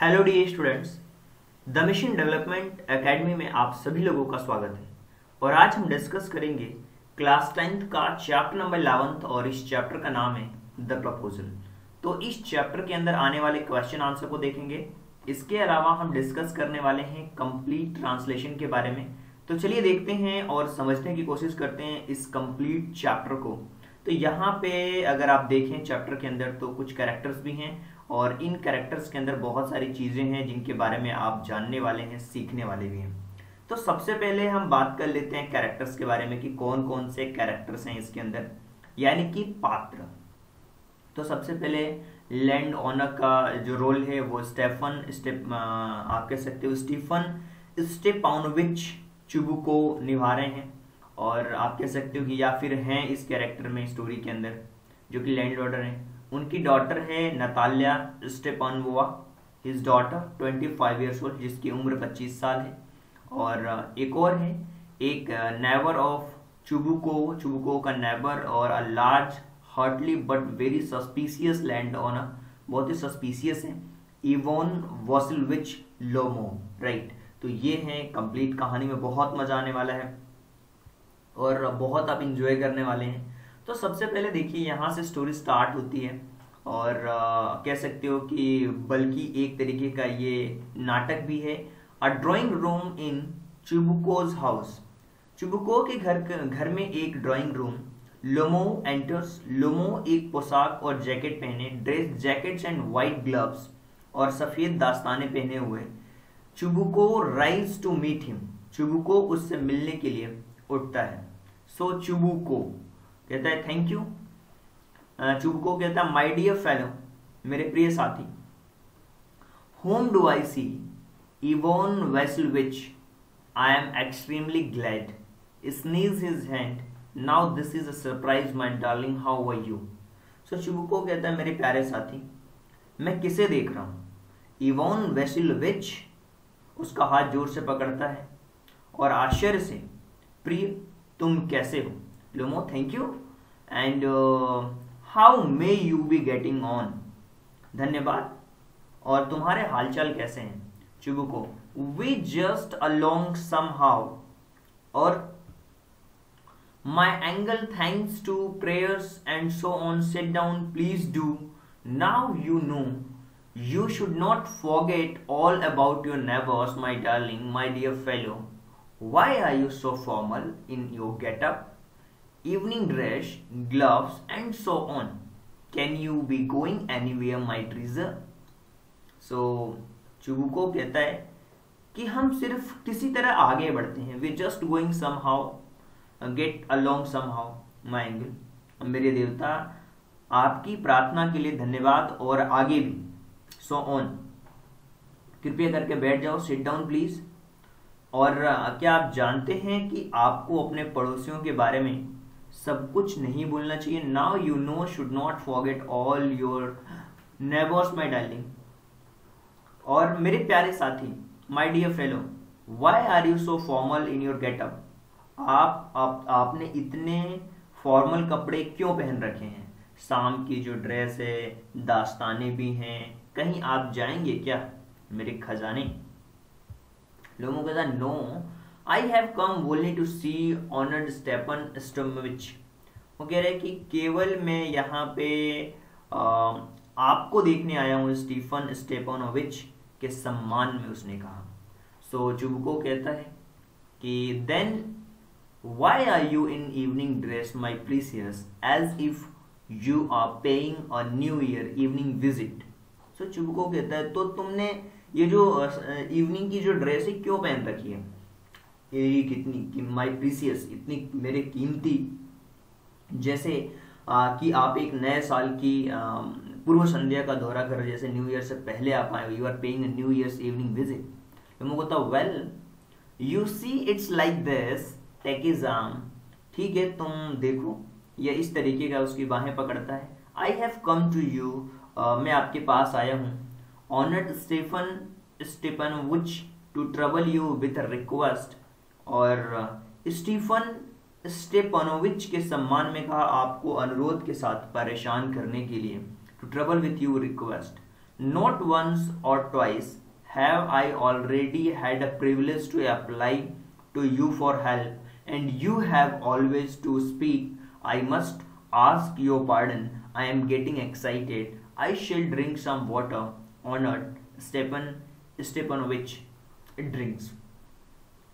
Hello the students the mission development academy में आप सभी लोगों का स्वागत है। और आज हम डिस्कस करेंगे क्लास टेंथ का चैप्टर नंबर इलेवंथ और इस चैप्टर का नाम है द प्रपोजल तो इस चैप्टर के अंदर आने वाले क्वेश्चन आंसर को देखेंगे। इसके अलावा हम डिस्कस करने वाले हैं कंप्लीट ट्रांसलेशन के बारे में। तो चलिए देखते हैं और समझने की कोशिश करते हैं इस कंप्लीट चैप्टर को। तो यहाँ पे अगर आप देखें चैप्टर के अंदर तो कुछ कैरेक्टर्स भी हैं। और इन कैरेक्टर्स के अंदर बहुत सारी चीज़ें हैं जिनके बारे में आप जानने वाले हैं, सीखने वाले भी हैं। तो सबसे पहले हम बात कर लेते हैं कैरेक्टर्स के बारे में कि कौन कौन से कैरेक्टर्स हैं इसके अंदर। यानी कि पात्र। तो सबसे पहले लैंड ऑनर का जो रोल है वो स्टेफन स्टेप आप कह सकते हो स्टीफन स्टेपाउनविच चुबू को निभा रहे हैं। और आप कह सकते हो कि या फिर हैं इस कैरेक्टर में स्टोरी के अंदर, जो कि लैंड ऑर्डर हैं। उनकी डॉटर है Natalia Stepanova his daughter 25 five years old जिसकी उम्र 25 साल है। और एक और है, एक नेवर ऑफ़ चुबुको चुबुको का नेबर और a large hardly but very suspicious land owner बहुत ही सस्पिशियस है इवोन वॉसिलविच लोमो राइट तो ये है कंप्लीट कहानी में बहुत मज़ा आने वाला है और बहुत आप इंजॉय करने वाले हैं। तो सबसे पहले देखिए यहाँ से स्टोरी स्टार्ट होती है और आ, कह सकते हो कि बल्कि एक तरीके का ये नाटक भी है। A drawing room in Chubukov's house Chubukov के घर घर में एक drawing room Lomov enters Lomov एक पोशाक और जैकेट पहने dress jackets and white gloves और सफ़ेद दास्ताने पहने हुए। Chubukov rise to meet him Chubukov उससे मिलने के लिए उठता है। सो so, चुबुको कहता है थैंक यू चुबको कहता है माई डियर फेलो मेरे प्रिय साथी whom do I see Ivan Vassilevitch which I am extremely glad squeezes his hand now this is a surprise my darling how were you so Chubukov कहता है, मेरे प्यारे साथी, मैं किसे देख रहा हूँ? इवोन वेसिल विच उसका हाथ ज़ोर से पकड़ता है और आश्चर्य से, प्रिय, तुम कैसे हो? Lomov thank you and how may you be getting on धन्यवाद और तुम्हारे हालचाल कैसे हैं Chubukov we just along somehow और my angel thanks to prayers and so on sit down please do now you know you should not forget all about your neighbors my darling my dear fellow why are you so formal in your get-up evening dress, gloves and so on. Can you be going anywhere my treasure? So Chubukov कहता है कि हम सिर्फ़ किसी तरह आगे बढ़ते हैं। We just going somehow get along somehow my angel मेरे देवता आपकी प्रार्थना के लिए धन्यवाद और आगे भी। सो ऑन कृपया करके बैठ जाओ सिट डाउन प्लीज़ और क्या आप जानते हैं कि आपको अपने पड़ोसियों के बारे में सब कुछ नहीं बोलना चाहिए। Now you know should not forget all your neighbours my darling और मेरे प्यारे साथी my dear fellow why are you so formal in your getup आप, आप आपने इतने फॉर्मल कपड़े क्यों पहन रखे हैं? शाम की जो ड्रेस है दास्ताने भी हैं कहीं आप जाएँगे क्या मेरे खजाने? लोगों के साथ no I have come only to see honoured Stepan Stepanovitch वो कह रहे कि केवल मैं यहाँ पे आ, आपको देखने आया हूँ स्टीफन स्टेपनोविच के सम्मान में उसने कहा। सो so, चुबको कहता है कि then why are you in evening dress my precious as if you are paying a new year evening visit so Chubukov कहता है तो तुमने ये जो इवनिंग की जो ड्रेस है क्यों पहन रखी है? ये कितनी माई प्रीसियस इतनी मेरे कीमती। जैसे आ, कि आप एक नए साल की पूर्व संध्या का दौरा कर जैसे न्यू ईयर से पहले आप आए you are paying new year's evening visit मैं कहता well you see it's like this टेकिजाम ठीक है तुम देखो ये इस तरीके का उसकी बाहें पकड़ता है। I have come to you मैं आपके पास आया हूँ। Honoured Stefan Stepanovitch to trouble you with request और स्टीफन स्टेपनोविच के सम्मान में कहा आपको अनुरोध के साथ परेशान करने के लिए to travel with you request not once और twice have I already had a privilege to apply to you for help and you have always to speak I must ask your pardon I am getting excited I shall drink some water honoured Stepan Stepanovitch drinks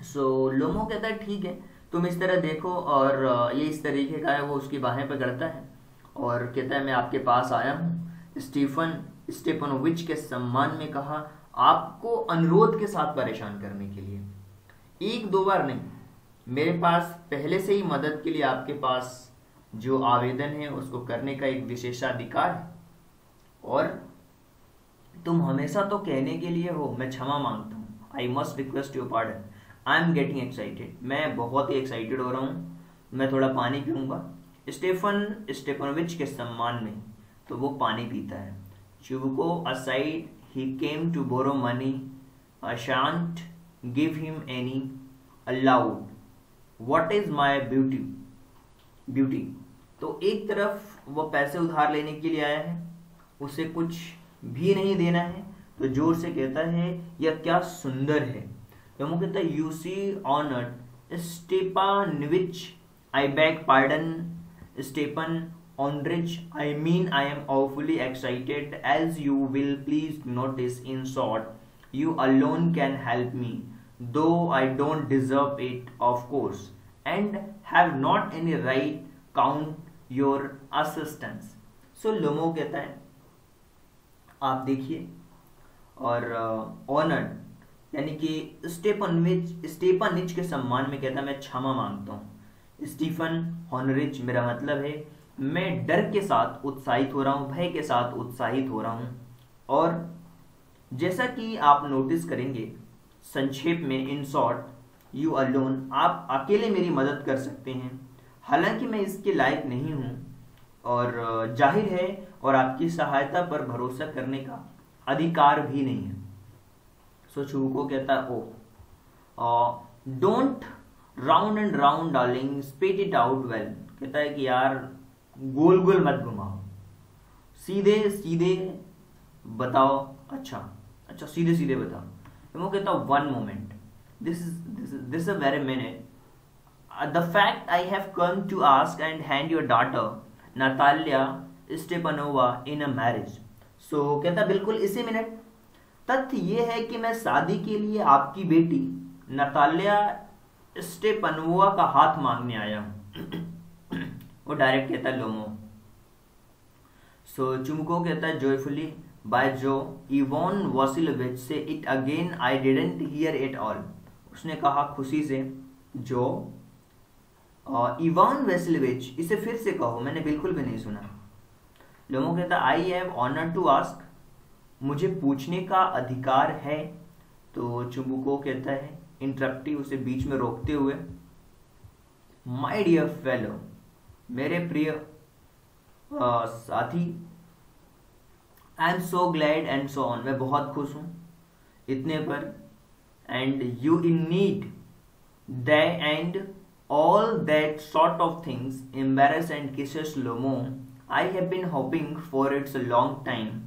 so so, Lomov कहता है ठीक है। तुम इस तरह देखो और ये इस तरीके का है वो उसकी बाहें पकड़ता है। और कहता है मैं आपके पास आया हूँ। स्टीफन स्टेपनोविच के सम्मान में कहा आपको अनुरोध के साथ परेशान करने के लिए। एक दो बार नहीं मेरे पास पहले से ही मदद के लिए आपके पास जो आवेदन है उसको करने का एक विशेषाधिकार है। और तुम हमेशा तो कहने के लिए हो मैं क्षमा माँगता हूँ। I must request your pardon I am getting excited मैं बहुत ही एक्साइटेड हो रहा हूँ मैं थोड़ा पानी पीऊँगा स्टेफन स्टेफनविच के सम्मान में तो वो पानी पीता है Chubukov aside he came to borrow money I shan't give give any any. Aloud. Is my beauty? Beauty. तो एक तरफ़ वो पैसे उधार लेने के लिए आया है उसे कुछ भी नहीं देना है तो ज़ोर से कहता है, यह क्या सुंदर है यू मुख्य honour Stepanovitch I beg pardon Stepan ऑनरिच I mean I am awfully excited as you will please notice in short you alone can help me though I don't deserve it of course and have not any right count your assistance so Lomov कहता है आप देखिए और honour uh, यानी कि स्टेपन स्टेपन के सम्मान में कहता मैं क्षमा माँगता हूँ। स्टीफन हॉनरिच मेरा मतलब है, मैं डर के साथ उत्साहित हो रहा हूँ, भय के साथ उत्साहित हो रहा हूँ। और जैसा कि आप नोटिस करेंगे, संक्षेप में इन शॉर्ट यू अलोन आप अकेले मेरी मदद कर सकते हैं। हालाँकि मैं इसके लायक नहीं हूँ, और, ज़ाहिर है, और आपकी सहायता पर भरोसा करने का अधिकार भी नहीं है। सो so, को कहता है ओ। Don't round and round darling speed it out well कहता है कि यार गोल गोल मत घुमाओ। सीधे सीधे बताओ अच्छा अच्छा सीधे सीधे बताओ। तो मैं कहता हूँ one moment this is this a very minute the fact I have come to ask and hand your daughter Natalia Stepanovna in a marriage so कहता बिल्कुल इसी मिनट तथ्य ये है कि मैं शादी के लिए आपकी बेटी नतालिया स्टेपनोवा का हाथ मांगने आया हूँ। वो डायरेक्ट कहता है लोमो सो so, चुमको कहता है जोयफुली बाय जो इवॉन वॉसिलोविच से it again I didn't hear it all उसने कहा खुशी से जो इवान वेसिलोविच इसे फिर से कहो मैंने बिल्कुल भी नहीं सुना। लोमो कहता I have honour to ask मुझे पूछने का अधिकार है तो चुम्बुको कहता है इंटरप्टिव उसे बीच में रोकते हुए माई डियर फेलो मेरे प्रिय साथी I am so glad and so on मैं बहुत खुश हूँ इतने पर। And you in need the and all that sort of things embarrass and kisses Lomov I have been hoping for it's a long time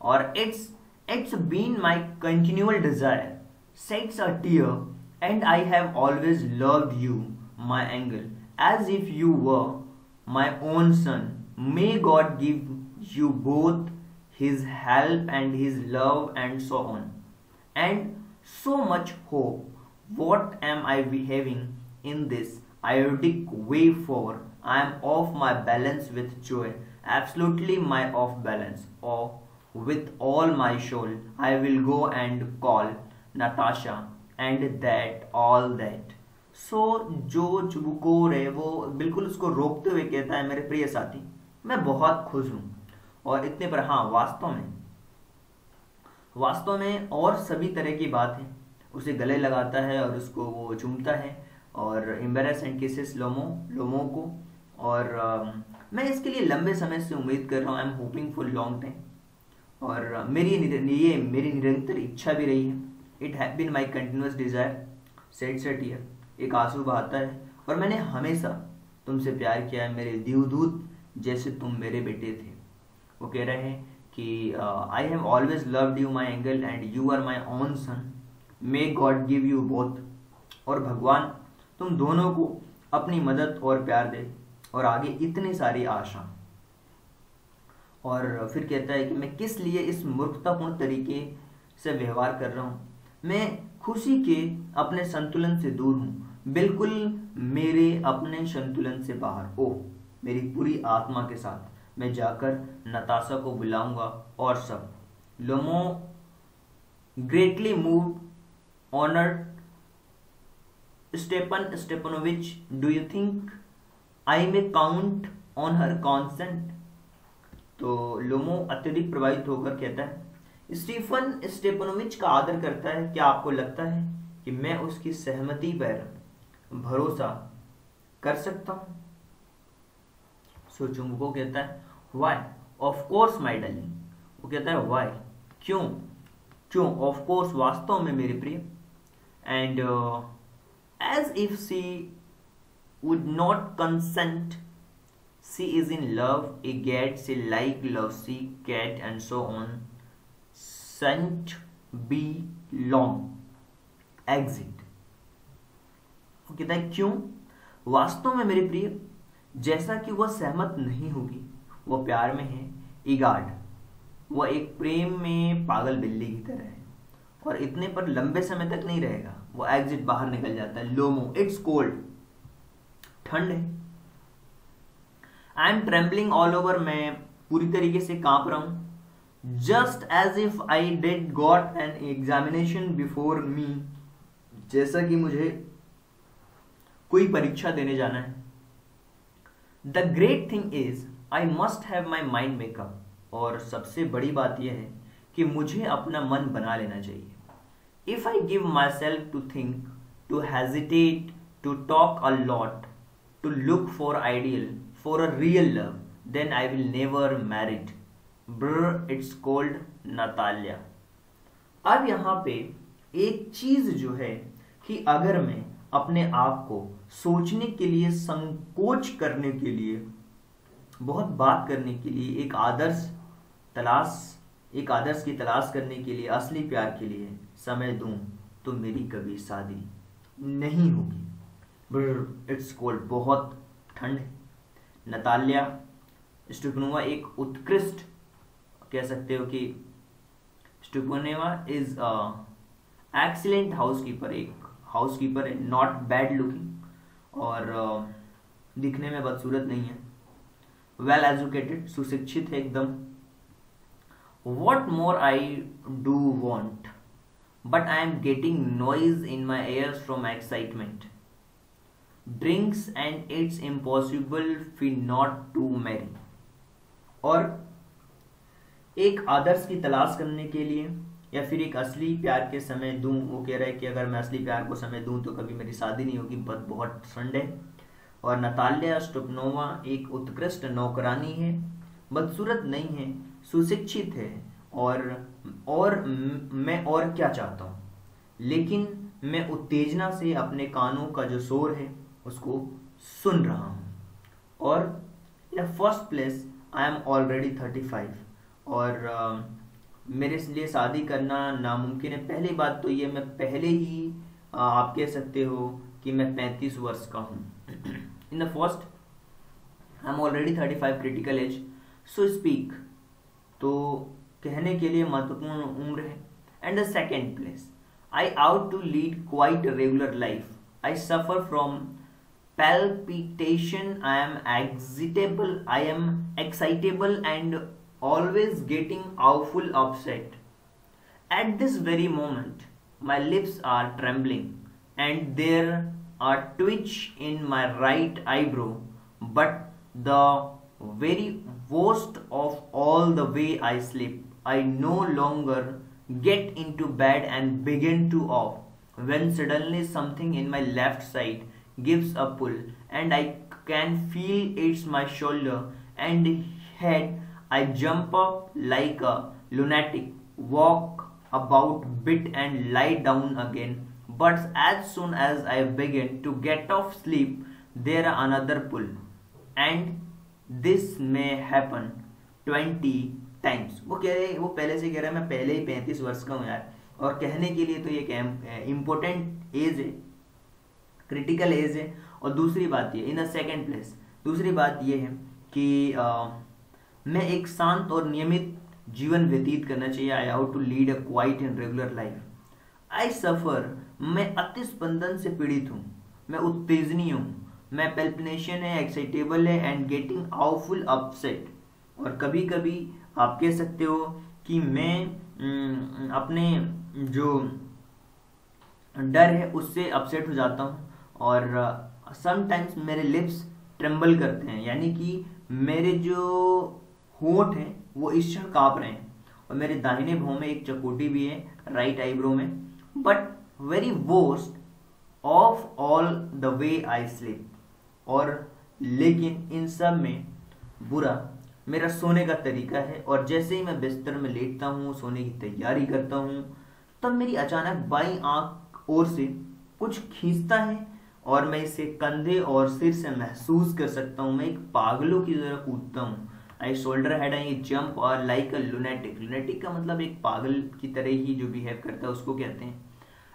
or it's it's been my continual desire. Sets a tear and I have always loved you my angel as if you were my own son. May God give you both his help and his love and so on. And so much hope. What am I behaving in this iodic way for? I am off my balance with joy. Absolutely my off balance. Or with all my soul, I will go and call Natasha and that all that. So जो Chubukov है वो बिल्कुल उसको रोकते हुए कहता है मेरे प्रिय साथी मैं बहुत खुश हूँ। और इतने पर हाँ वास्तव में वास्तव में और सभी तरह की बात। है उसे गले लगाता है और उसको वो चूमता है और embarrassed and kisses Lomov Lomov को। और आ, मैं इसके लिए लंबे समय से उम्मीद कर रहा हूँ I am hoping for long time और मेरी ये मेरी निरंतर इच्छा भी रही है। It have been my continuous desire set set year एक आँसू बहाता है। और मैंने हमेशा तुमसे प्यार किया है, मेरे दीवदूत जैसे तुम मेरे बेटे थे। वो कह रहे हैं कि I have always loved you my angel and you are my own son may God give you both और भगवान, तुम दोनों को अपनी मदद और प्यार दे। और आगे इतनी सारी आशा। और फिर कहता है कि मैं किस लिए इस मूर्खतापूर्ण तरीके से व्यवहार कर रहा हूँ? मैं खुशी के अपने संतुलन से दूर हूँ। बिल्कुल मेरे अपने संतुलन से बाहर। ओ मेरी पूरी आत्मा के साथ मैं जाकर नताशा को बुलाऊँगा और सब। Lomov greatly moved honoured Stepan Stepanovitch do you think I may count on her consent तो लोमो अत्यधिक प्रभावित होकर कहता है, स्टीफन स्टेपनोविच का आदर करता है, क्या आपको लगता है कि मैं उसकी सहमति पर भरोसा कर सकता हूँ? सोचूंग वो कहता है why of course my darling वो कहता है वाई क्यों? क्यों? ऑफ़ कोर्स वास्तव में मेरे प्रिय। And as if she would not consent she is in love a cat she like, love, she cat and so on. Sent be long. Exit. कहता है क्यों? वास्तव में मेरे प्रिय, जैसा कि वह सहमत नहीं होगी, वह प्यार में है इगार्ड वह एक प्रेम में पागल बिल्ली की तरह है। और इतने पर लंबे समय तक नहीं रहेगा। वो एग्जिट बाहर निकल जाता है लोमो इट्स कोल्ड ठंड है। I am trembling all over मैं पूरी तरीके से काँप रहा हूँ। Just as if I did got an examination before me जैसा कि मुझे कोई परीक्षा देने जाना है। The great thing is I must have my mind make up और सबसे बड़ी बात यह है कि मुझे अपना मन बना लेना चाहिए। If I give myself to think to hesitate to talk a lot to look for ideal for a real love, then I will never marry it. Brr, it's called Natalia. अब यहाँ पे एक चीज़ जो है कि अगर मैं अपने आप को सोचने के लिए संकोच करने के लिए बहुत बात करने के लिए एक आदर्श तलाश एक आदर्श की तलाश करने के लिए असली प्यार के लिए समय दूँ तो मेरी कभी शादी नहीं होगी इट्स कोल्ड बहुत ठंड है नतालिया स्टुपनुवा एक उत्कृष्ट कह सकते हो कि Stepanovna is excellent housekeeper एक हाउस कीपर है नॉट बैड लुकिंग और uh, दिखने में बदसूरत नहीं है। वेल एजुकेटेड सुशिक्षित है एकदम। What more I do want but I am getting noise in my ears from excitement drinks and it's impossible fee not to marry और एक आदर्श की तलाश करने के लिए या फिर एक असली प्यार के समय दूँ, वो कह रहा है कि अगर मैं असली प्यार को समय दूँ तो कभी मेरी शादी नहीं होगी बट बहुत ठंड है। और नतालिया स्टोपनोवा एक उत्कृष्ट नौकरानी है, बदसूरत नहीं है, सुशिक्षित है। और और मैं और क्या चाहता हूँ? लेकिन मैं उत्तेजना से अपने कानों का जो शोर है उसको सुन रहा हूँ। और in first place I am already thirty five और uh, मेरे लिए शादी करना नामुमकिन है। पहली बात तो ये मैं पहले ही आप कह सकते हो कि मैं पैंतीस वर्ष का हूँ। In the first I am already thirty five critical age so speak तो कहने के लिए महत्वपूर्ण उम्र है। And the second place I ought to lead quiet regular life I suffer from palpitation. I am excitable i am excitable and always getting awful upset at this very moment my lips are trembling and there are twitch in my right eyebrow but the very worst of all the way i sleep i no longer get into bed and begin to off. When suddenly something in my left side gives a pull and I can feel it's my shoulder and head. I jump up like a lunatic, walk about bit and lie down again. But as soon as I begin to get off sleep, there another pull. And this may happen 20, times वो कह रहे वो पहले से कह रहा है मैं पहले ही पैंतीस वर्ष का हूँ यार और कहने के लिए तो ये इम्पोर्टेंट एज है क्रिटिकल एज है और दूसरी बात ये इन अ सेकेंड प्लेस दूसरी बात ये है कि आ, मैं एक शांत और नियमित जीवन व्यतीत करना चाहिए I how to lead a quiet and regular life I suffer मैं अति स्पंदन से पीड़ित हूँ मैं उत्तेजनी हूँ मैं पेल्पनेशन है एक्साइटेबल है एंड गेटिंग आउटफुल अपसेट और कभी कभी आप कह सकते हो कि मैं अपने जो डर है उससे अपसेट हो जाता हूँ। और समटाइम्स मेरे लिप्स ट्रेम्बल करते हैं। यानी कि मेरे जो होठ हैं, वो इस क्षण काँप रहे हैं। और मेरे दाहिने भाव में एक चकोटी भी है राइट आईब्रो में। But very worst of all the way I sleep और लेकिन इन सब में बुरा मेरा सोने का तरीका है। और जैसे ही मैं बिस्तर में लेटता हूँ, सोने की तैयारी करता हूँ, तब मेरी अचानक बाई आँख ओर से कुछ खींचता है। और मैं इसे कंधे और सिर से महसूस कर सकता हूँ। मैं एक पागलों की तरह कूदता हूँ। I shoulder head I jump और लाइक अ लुनेटिक लुनेटिक का मतलब एक पागल की तरह ही जो बिहेव करता है, उसको कहते हैं।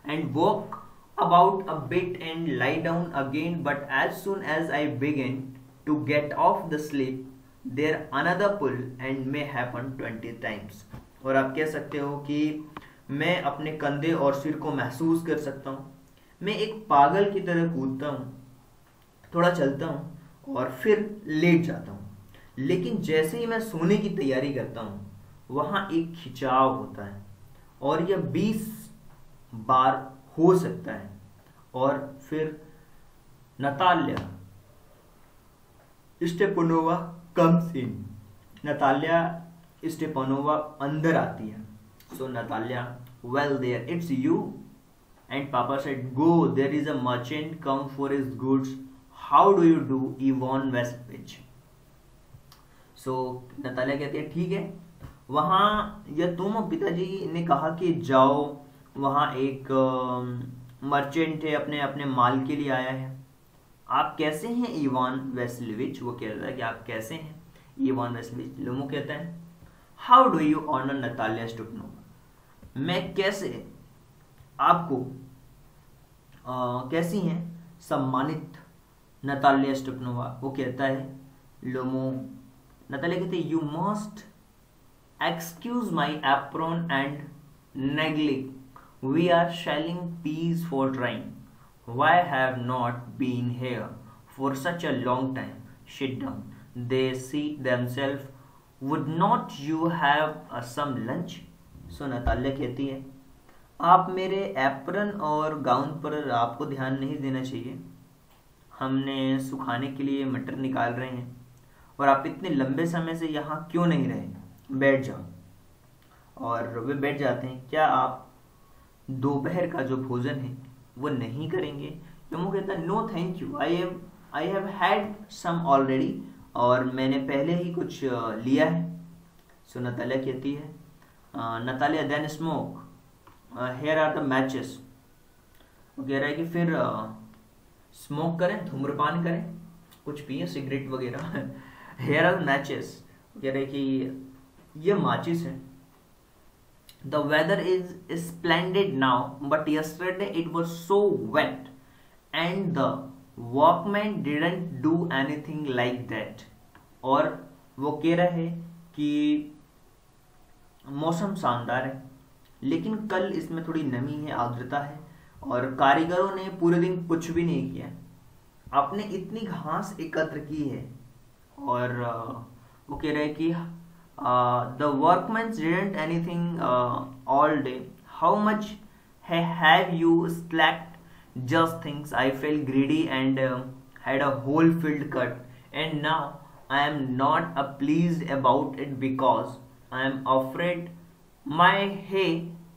And walk about a bit and lie down again but as soon as I begin to get off the sleep there another pull and may happen twenty times और आप कह सकते हो कि मैं अपने कंधे और सिर को महसूस कर सकता हूँ। मैं एक पागल की तरह कूदता हूँ, थोड़ा चलता हूँ और फिर लेट जाता हूँ। लेकिन जैसे ही मैं सोने की तैयारी करता हूँ, वहाँ एक खिंचाव होता है और यह बीस बार हो सकता है और फिर Natalya, Stepanovna comes in Natalia Stepanovna अंदर आती है। So Natalia well there it's you and papa said go there is a merchant come for is goods how do you do Ivan Vassilevitch so Natalia कहती है, ठीक है. वहाँ यह तुम पिताजी ने कहा कि जाओ, वहाँ एक मर्चेंट है, अपने अपने माल के लिए आया है। आप कैसे हैं इवान वेस्लविच वो कहता है कि आप कैसे हैं? इवान वेस्लविच लोमो कहता है how do you honour Natalia Stepanovna मैं कैसे आपको आ, कैसी हैं? सम्मानित नतालिया स्टपनोवा। वो कहता है लोमो नतालिया कहते हैं you must excuse my apron and negligee we are shelling peas for drying why have not been here for such a long time sit down they see themselves would not you have some lunch so Natalia कहती है आप मेरे apron और gown पर आपको ध्यान नहीं देना चाहिए। हमने सुखाने के लिए मटर निकाल रहे हैं और आप इतने लंबे समय से यहाँ क्यों नहीं रहे? बैठ जाओ। और वे बैठ जाते हैं। क्या आप दोपहर का जो भोजन है, वो नहीं करेंगे? तो वो कहता no thank you I have I have had some already और मैंने पहले ही कुछ लिया है। सो नतालिया कहती है Natalia then smoke here are the matches कह रहा है कि फिर स्मोक uh, करें धूम्रपान करें कुछ पिए सिगरेट वगैरह। हेयर आर द मैचेस कह रहे कि ये माचिस है। The weather is splendid now but yesterday it was so wet and the workman didn't do anything like that और वो कह रहे हैं कि मौसम शानदार है। लेकिन कल इसमें थोड़ी नमी है, आर्द्रता है और कारीगरों ने पूरे दिन कुछ भी नहीं किया। आपने इतनी घास एकत्र की है और वो कह रहे कि the workman didn't anything all day how much have you slack just things I feel greedy and had a whole field cut and now I am not a please about it because I am afraid my hay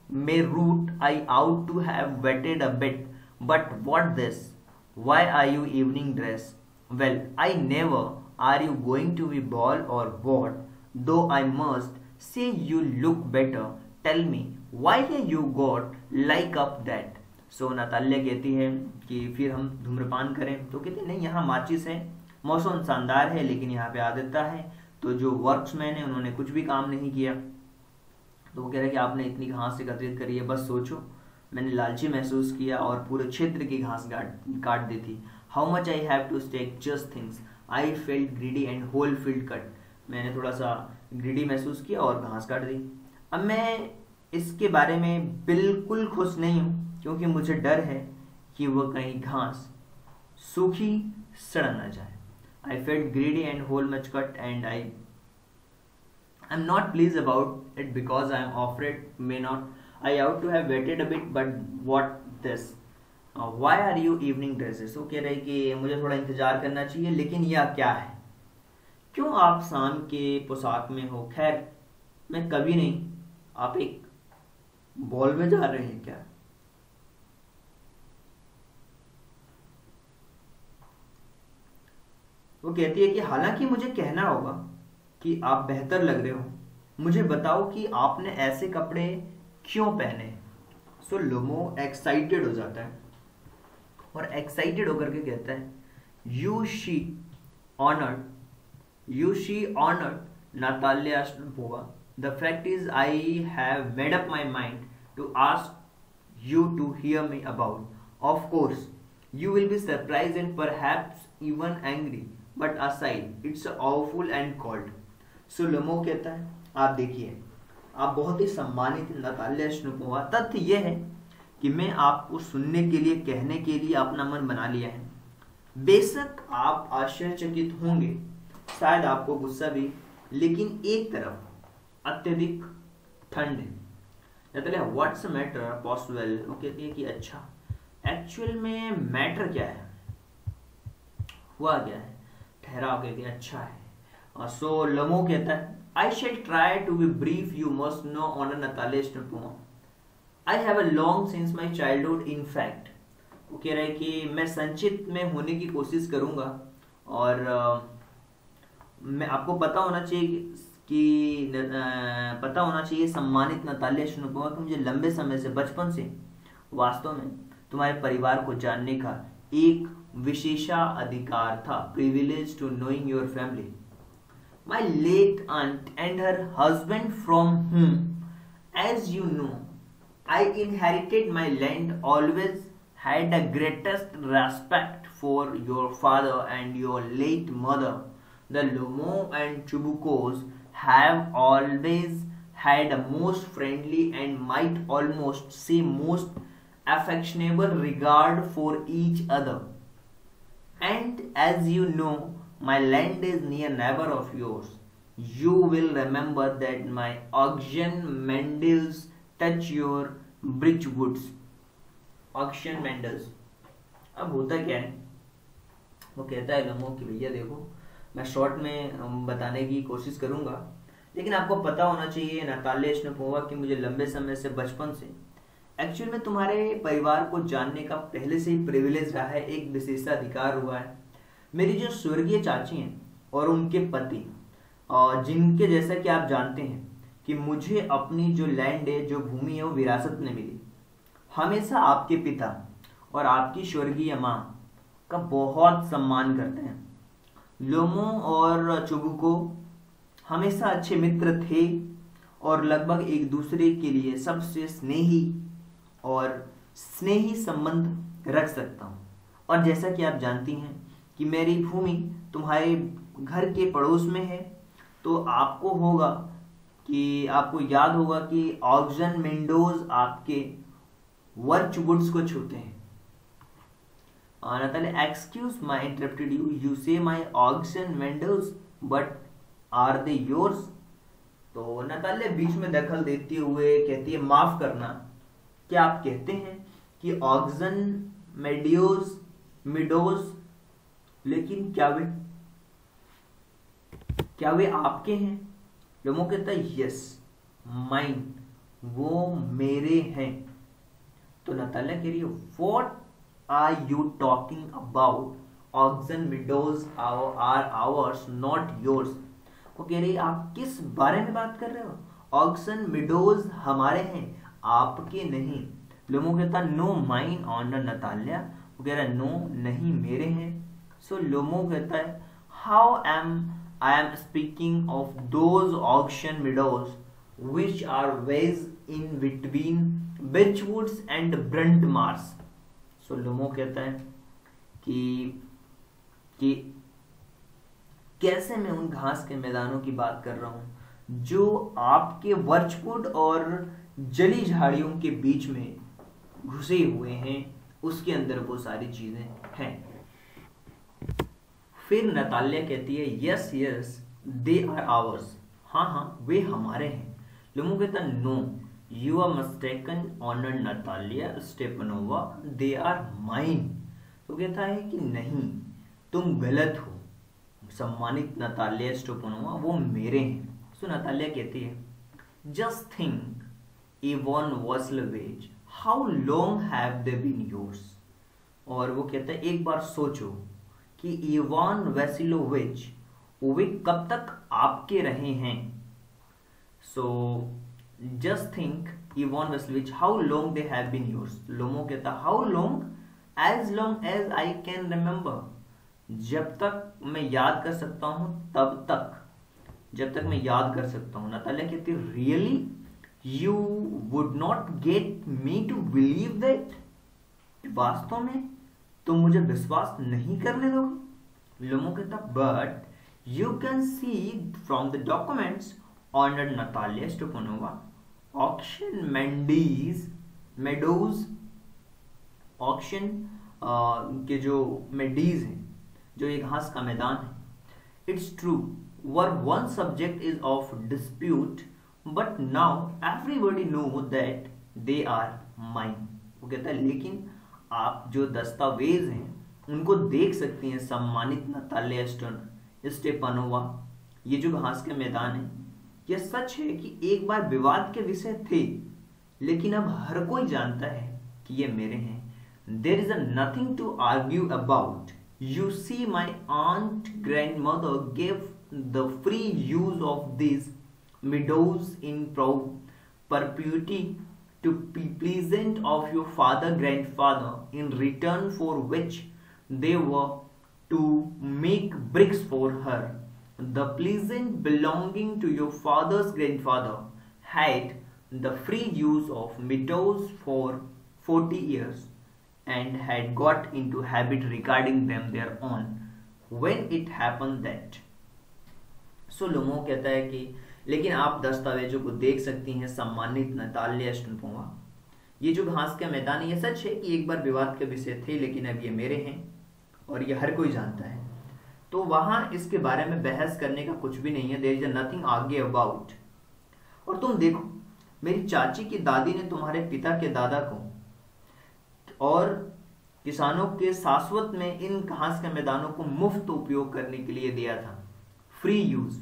may root. I ought to have wetted a bit. But what this? Why are you evening dress? Well, I never. Are you going to be ball or what? though I must say you look better, tell me why have you got like up that. So so, Natalya कहती है कि फिर हम धूम्रपान करें तो कहते नहीं यहाँ माचिस है मौसम शानदार है लेकिन यहाँ पे आदता है तो जो वर्क्समैन है उन्होंने कुछ भी काम नहीं किया तो वो कह रहे कि आपने इतनी घास एकत्रित करी है, बस सोचो। मैंने लालची महसूस किया और पूरे क्षेत्र की घास काट दी थी। How much I have to stack just things I felt greedy and whole field cut मैंने थोड़ा सा ग्रीडी महसूस किया और घास काट दी। अब मैं इसके बारे में बिल्कुल खुश नहीं हूँ, क्योंकि मुझे डर है कि वह कहीं घास सूखी सड़ ना जाए। I felt greedy and whole much cut and I not please about it because I am afraid may not I ought to have waited a bit but what this why are you evening dresses वो कह रहे कि मुझे थोड़ा इंतज़ार करना चाहिए, लेकिन यह क्या है? क्यों आप शाम के पोशाक में हो? खैर, मैं कभी नहीं। आप एक बॉल में जा रहे हैं क्या? वो कहती है कि हालाँकि मुझे कहना होगा। कि आप बेहतर लग रहे हो। मुझे बताओ कि आपने ऐसे कपड़े क्यों पहने? सो लोमो एक्साइटेड हो जाता है। और एक्साइटेड होकर के कहता है you see honoured you see honoured Natalya the fact is I have made up my mind to ask you to hear me about of course you will be surprised and perhaps even angry. But aside, it's awful and cold. So Lomov कहता है, आप देखिए, आप बहुत ही सम्मानित Natalya स्नुपोवा तथ्य यह है कि मैं आपको सुनने के लिए, कहने के लिए अपना मन बना लिया है। बेशक आप आश्चर्यचकित होंगे, शायद आपको गुस्सा भी, लेकिन एक तरफ़ अत्यधिक ठंड है। व्हाट्स मैटर पॉसिबल वो कहती है कि अच्छा एक्चुअल में मैटर क्या है? हुआ क्या है? ठहराव कहती है अच्छा है। सो लमो कहता है I shall try to be brief you must know on Natalya I have a long since my childhood in fact वो कह रहे हैं कि मैं संचित में होने की कोशिश करूँगा और uh, मैं आपको पता होना चाहिए कि uh, पता होना चाहिए सम्मानित नतालिया शुनुपुआ कि मुझे लंबे समय से बचपन से वास्तव में तुम्हारे परिवार को जानने का एक विशेषा अधिकार था privilege to knowing your family my late aunt and her husband from whom, as you know, I inherited my land always had the greatest respect for your father and your late mother. The Lomo and Chubukos have always had a most friendly and might almost say most affectionable regard for each other. And as you know, my land is near neighbor of yours. You will remember that my auction Mendel's touch your birch woods oxen meadows अब होता क्या है? वो कहता है लमो कि, भैया देखो, मैं शॉर्ट में बताने की कोशिश करूँगा, लेकिन आपको पता होना चाहिए नताले स्नपोवा कि मुझे लंबे समय से, बचपन से एक्चुअल में तुम्हारे परिवार को जानने का पहले से ही प्रिविलेज रहा है, एक विशेषाधिकार हुआ है। मेरी जो स्वर्गीय चाची हैं और उनके पति और जिनके जैसा कि आप जानते हैं कि मुझे अपनी जो लैंड है, जो भूमि है, वो विरासत में मिली। हमेशा आपके पिता और आपकी स्वर्गीय माँ का बहुत सम्मान करते हैं। लोमो और चुबुको हमेशा अच्छे मित्र थे और लगभग एक दूसरे के लिए सबसे स्नेही और स्नेही संबंध रख सकता हूँ। और जैसा कि आप जानती हैं कि मेरी भूमि तुम्हारे घर के पड़ोस में है तो आपको होगा कि आपको याद होगा कि ऑक्सीजन विंडोज़ आपके वर्च वुड्स को छूते हैं। Natalya excuse my interrupted you you say my oxen meadows but are they yours तो नताले बीच में दखल देते हुए कहती है, माफ़ करना। क्या आप कहते हैं कि ऑक्सीजन मेडियोज मिडोज लेकिन क्या वे? क्या वे आपके हैं? लोमो कहता है यस माइन वो मेरे हैं. तो नतालिया कह रही है what are you talking about oxen meadows are ours not yours वो कह रही आप किस बारे में बात कर रहे हो? ऑक्सन विडोज हमारे हैं, आपके नहीं. लोमो कहता नो माइन ऑनर नतालिया. वो कह रहा नो नहीं, मेरे हैं. सो लोमो कहता है how am I am speaking of those oxen meadows which are veg in between birchwoods and burnt marsh so Lomov कहता है कि कि कैसे मैं उन घास के मैदानों की बात कर रहा हूँ जो आपके वर्चपुट और जली झाड़ियों के बीच में घुसे हुए हैं, उसके अंदर वो सारी चीज़ें हैं। फिर नताल्या कहती है yes yes they are ours हाँ हाँ वे हमारे हैं। लुमू कहता no you are mistaken honoured Natalya Stepanovna they are mine तो कहता है कि नहीं, तुम गलत हो। सम्मानित नतालिया स्टेपनोवा वो मेरे हैं। सो नतालिया कहती है just think Ivan Vasilevich how long have they been yours और वो कहता है, एक बार सोचो कि इवान वेसिलोविच वे कब तक आपके रहे हैं? So just think Ivan Vasilevich how long they have been yours Lomov कहता how long as long as I can remember जब तक मैं याद कर सकता हूँ, तब तक। जब तक मैं याद कर सकता हूँ। नतालिया कहती really you would not get me to believe that वास्तव में तुम मुझे विश्वास नहीं करने दोगे लोमो कहता but you can see from the documents honoured Natalya Stepanovna oxen meadows meadows oxen के जो मेडीज हैं, जो एक घास का मैदान है। It's true were one subject is of dispute but now everybody know that they are mine वो कहता है, लेकिन आप जो दस्तावेज़ हैं, उनको देख सकती हैं, सम्मानित नताले स्टेपनोवा। ये जो घास के मैदान है, यह सच है कि एक बार विवाद के विषय थे, लेकिन अब हर कोई जानता है कि ये मेरे हैं। There is a nothing to argue about you see my aunt grandmother gave the free use of this meadows in perpetuity to be pleasant of your father grandfather in return for which they were to make bricks for her. The pleasant belonging to your father's grandfather had the free use of meadows for 40 years and had got into habit regarding them their own when it happened that so Lomov कहता है कि लेकिन आप दस्तावेजों को देख सकती हैं, सम्मानित नताल्या ये जो घास का मैदान है, ये सच है कि एक बार विवाद के विषय थे, लेकिन अब ये मेरे हैं और ये हर कोई जानता है। तो वहाँ इसके बारे में बहस करने का कुछ भी नहीं है। There is nothing argue about और तुम देखो, मेरी चाची की दादी ने तुम्हारे पिता के दादा को और किसानों के शाश्वत में इन घास के मैदानों को मुफ़्त उपयोग करने के लिए दिया था। Free use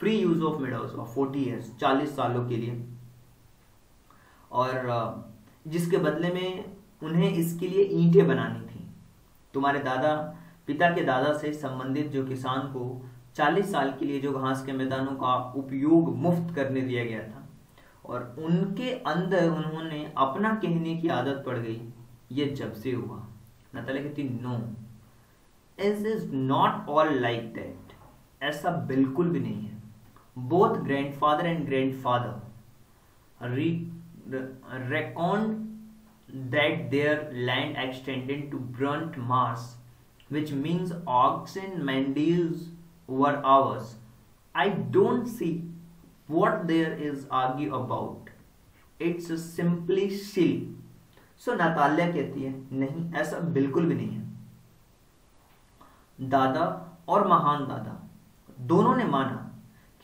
free use of meadows of forty years चालीस सालों के लिए। और जिसके बदले में उन्हें इसके लिए ईंटें बनानी थी। तुम्हारे दादा, पिता के दादा से संबंधित जो किसान को 40 साल के लिए जो घास के मैदानों का उपयोग मुफ़्त करने दिया गया था, और उनके अंदर उन्होंने अपना कहने की आदत पड़ गई, ये जब से हुआ। नताला कहती no is is not all like that ऐसा बिल्कुल भी नहीं है। Both grandfather and grandfather re- reckoned that their land extended to Brunt Mars, which means oxen mandiles were ours. I don't see what there is argue about. It's simply silly. So so, Natalya कहती है नहीं ऐसा बिल्कुल भी नहीं है दादा और महान दादा दोनों ने माना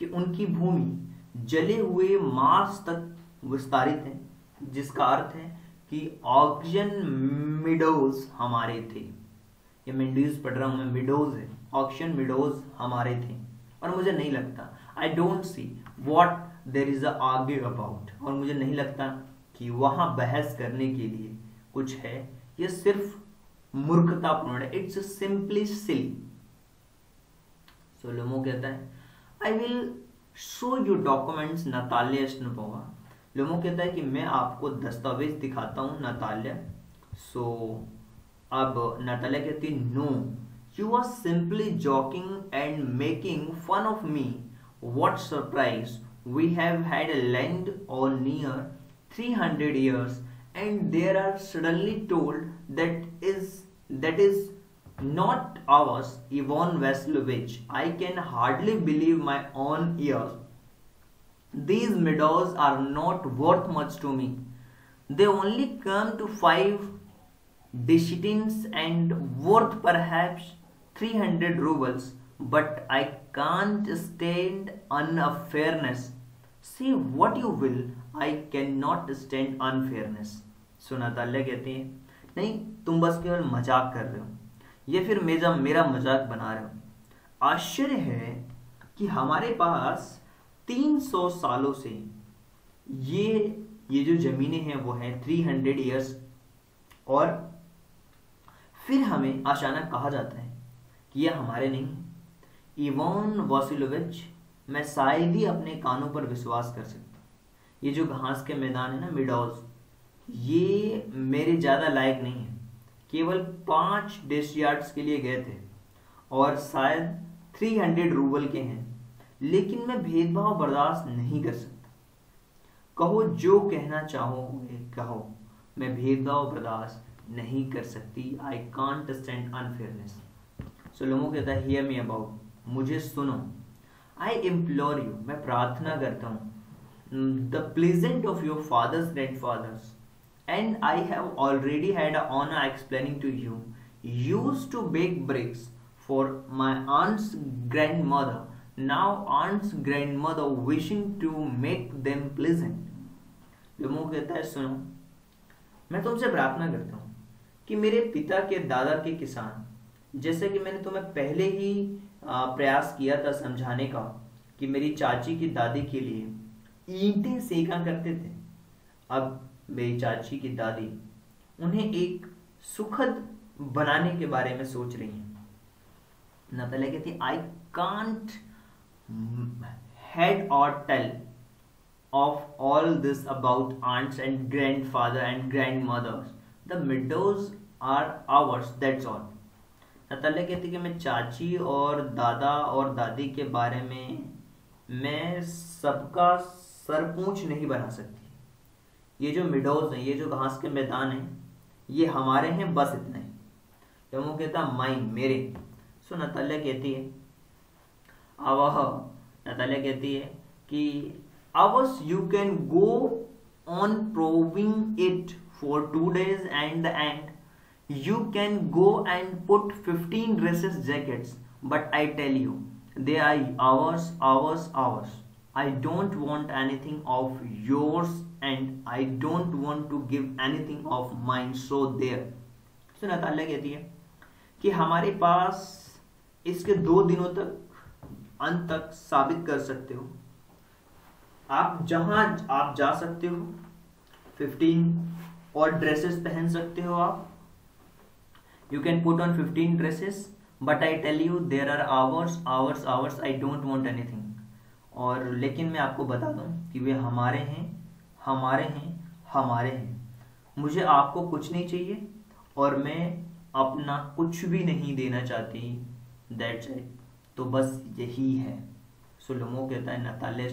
कि उनकी भूमि जले हुए मार्स तक विस्तारित है, जिसका अर्थ है कि ऑक्सीजन मिडोज हमारे थे। ये मिडोज पढ़ रहा हूँ, मैं मिडोज है ऑक्सीजन मिडोज हमारे थे। और मुझे नहीं लगता I don't see what there is argue about और मुझे नहीं लगता कि वहाँ बहस करने के लिए कुछ है। ये सिर्फ़ मूर्खतापूर्ण है इट्स सिंपली सिली सोलोमो कहता है I will show you documents Natalya Stepanovna Lomov कहता है कि मैं आपको दस्तावेज़ दिखाता हूँ नताल्या सो so, अब नताल्या कहती है no you are simply joking and making fun of me what surprise we have had a land or near three hundred years and there are suddenly told that is that is not ours, Ivan Vaslovich. I can hardly believe my own ears. These meadows are not worth much to me. They only come to five deshitins and worth perhaps 300 rubles, but I can't stand unfairness. Say what you will, I cannot stand unfairness. So Natalya कहते हैं नहीं तुम बस केवल मजाक कर रहे हो ये फिर मेजा मेरा मज़ाक बना रहे हो आश्चर्य है कि हमारे पास 300 सालों से ये ये जो जमीनें हैं, वो हैं 300 इयर्स और फिर हमें अचानक कहा जाता है कि ये हमारे नहीं इवोन वॉसिलोविच, मैं शायद ही अपने कानों पर विश्वास कर सकता ये जो घास के मैदान है ना मिडोज ये मेरे ज़्यादा लायक नहीं है। केवल पाँच डिश यार्ड्स के लिए गए थे और शायद थ्री हंड्रेड रूबल के हैं, लेकिन मैं भेदभाव बर्दाश्त नहीं कर सकता। कहो, जो कहना चाहो कहो, मैं भेदभाव बर्दाश्त नहीं कर सकती। I can't stand unfairness so Lomov कहता है हियर मी अबाउट मुझे सुनो। आई इम्प्लोर यू मैं प्रार्थना करता हूँ। The peasants of your father's grandfathers and I have already had a honor explaining to you used to bake bricks for my aunt's grandmother now aunt's grandmother wishing to make them pleasant Lomov कहता है सुनो मैं तुमसे प्रार्थना करता हूँ कि मेरे पिता के दादा के किसान जैसे कि मैंने तुम्हें पहले ही प्रयास किया था समझाने का कि मेरी चाची की दादी के लिए ईंटें सेका करते थे अब मेरी चाची की दादी उन्हें एक सुखद बनाने के बारे में सोच रही हैं। नतालिया कहती I can't head or tail of all this about aunts and grandfather and grandmothers the meadows are ours that's all Natalya कहती कि मैं चाची और दादा और दादी के बारे में मैं सबका सरपूछ नहीं बना सकती। ये जो मिडोज हैं, ये जो घास के मैदान हैं, ये हमारे हैं, बस इतने तो वो कहता माइन मेरे सो नताल्या कहती है अवह नताल्या कहती है कि ours you can go on proving it for two days and the end you can go and put fifteen dresses jackets but I tell you they are ours ours ours I don't want anything of yours and I don't want to give anything of mine. So there. so Natalya कहती है कि हमारे पास इसके दो दिनों तक अंत तक साबित कर सकते हो। आप जहाँ आप जा सकते हो 15 और ड्रेसेस पहन सकते हो आप। You can put on 15 dresses but I tell you there are ours ours ours I don't want anything और लेकिन मैं आपको बता दूँ कि वे हमारे हैं हमारे हैं हमारे हैं। मुझे आपको कुछ नहीं चाहिए और मैं अपना कुछ भी नहीं देना चाहती। दैट्स इट तो बस यही है। सो लोमो कहता है Natalya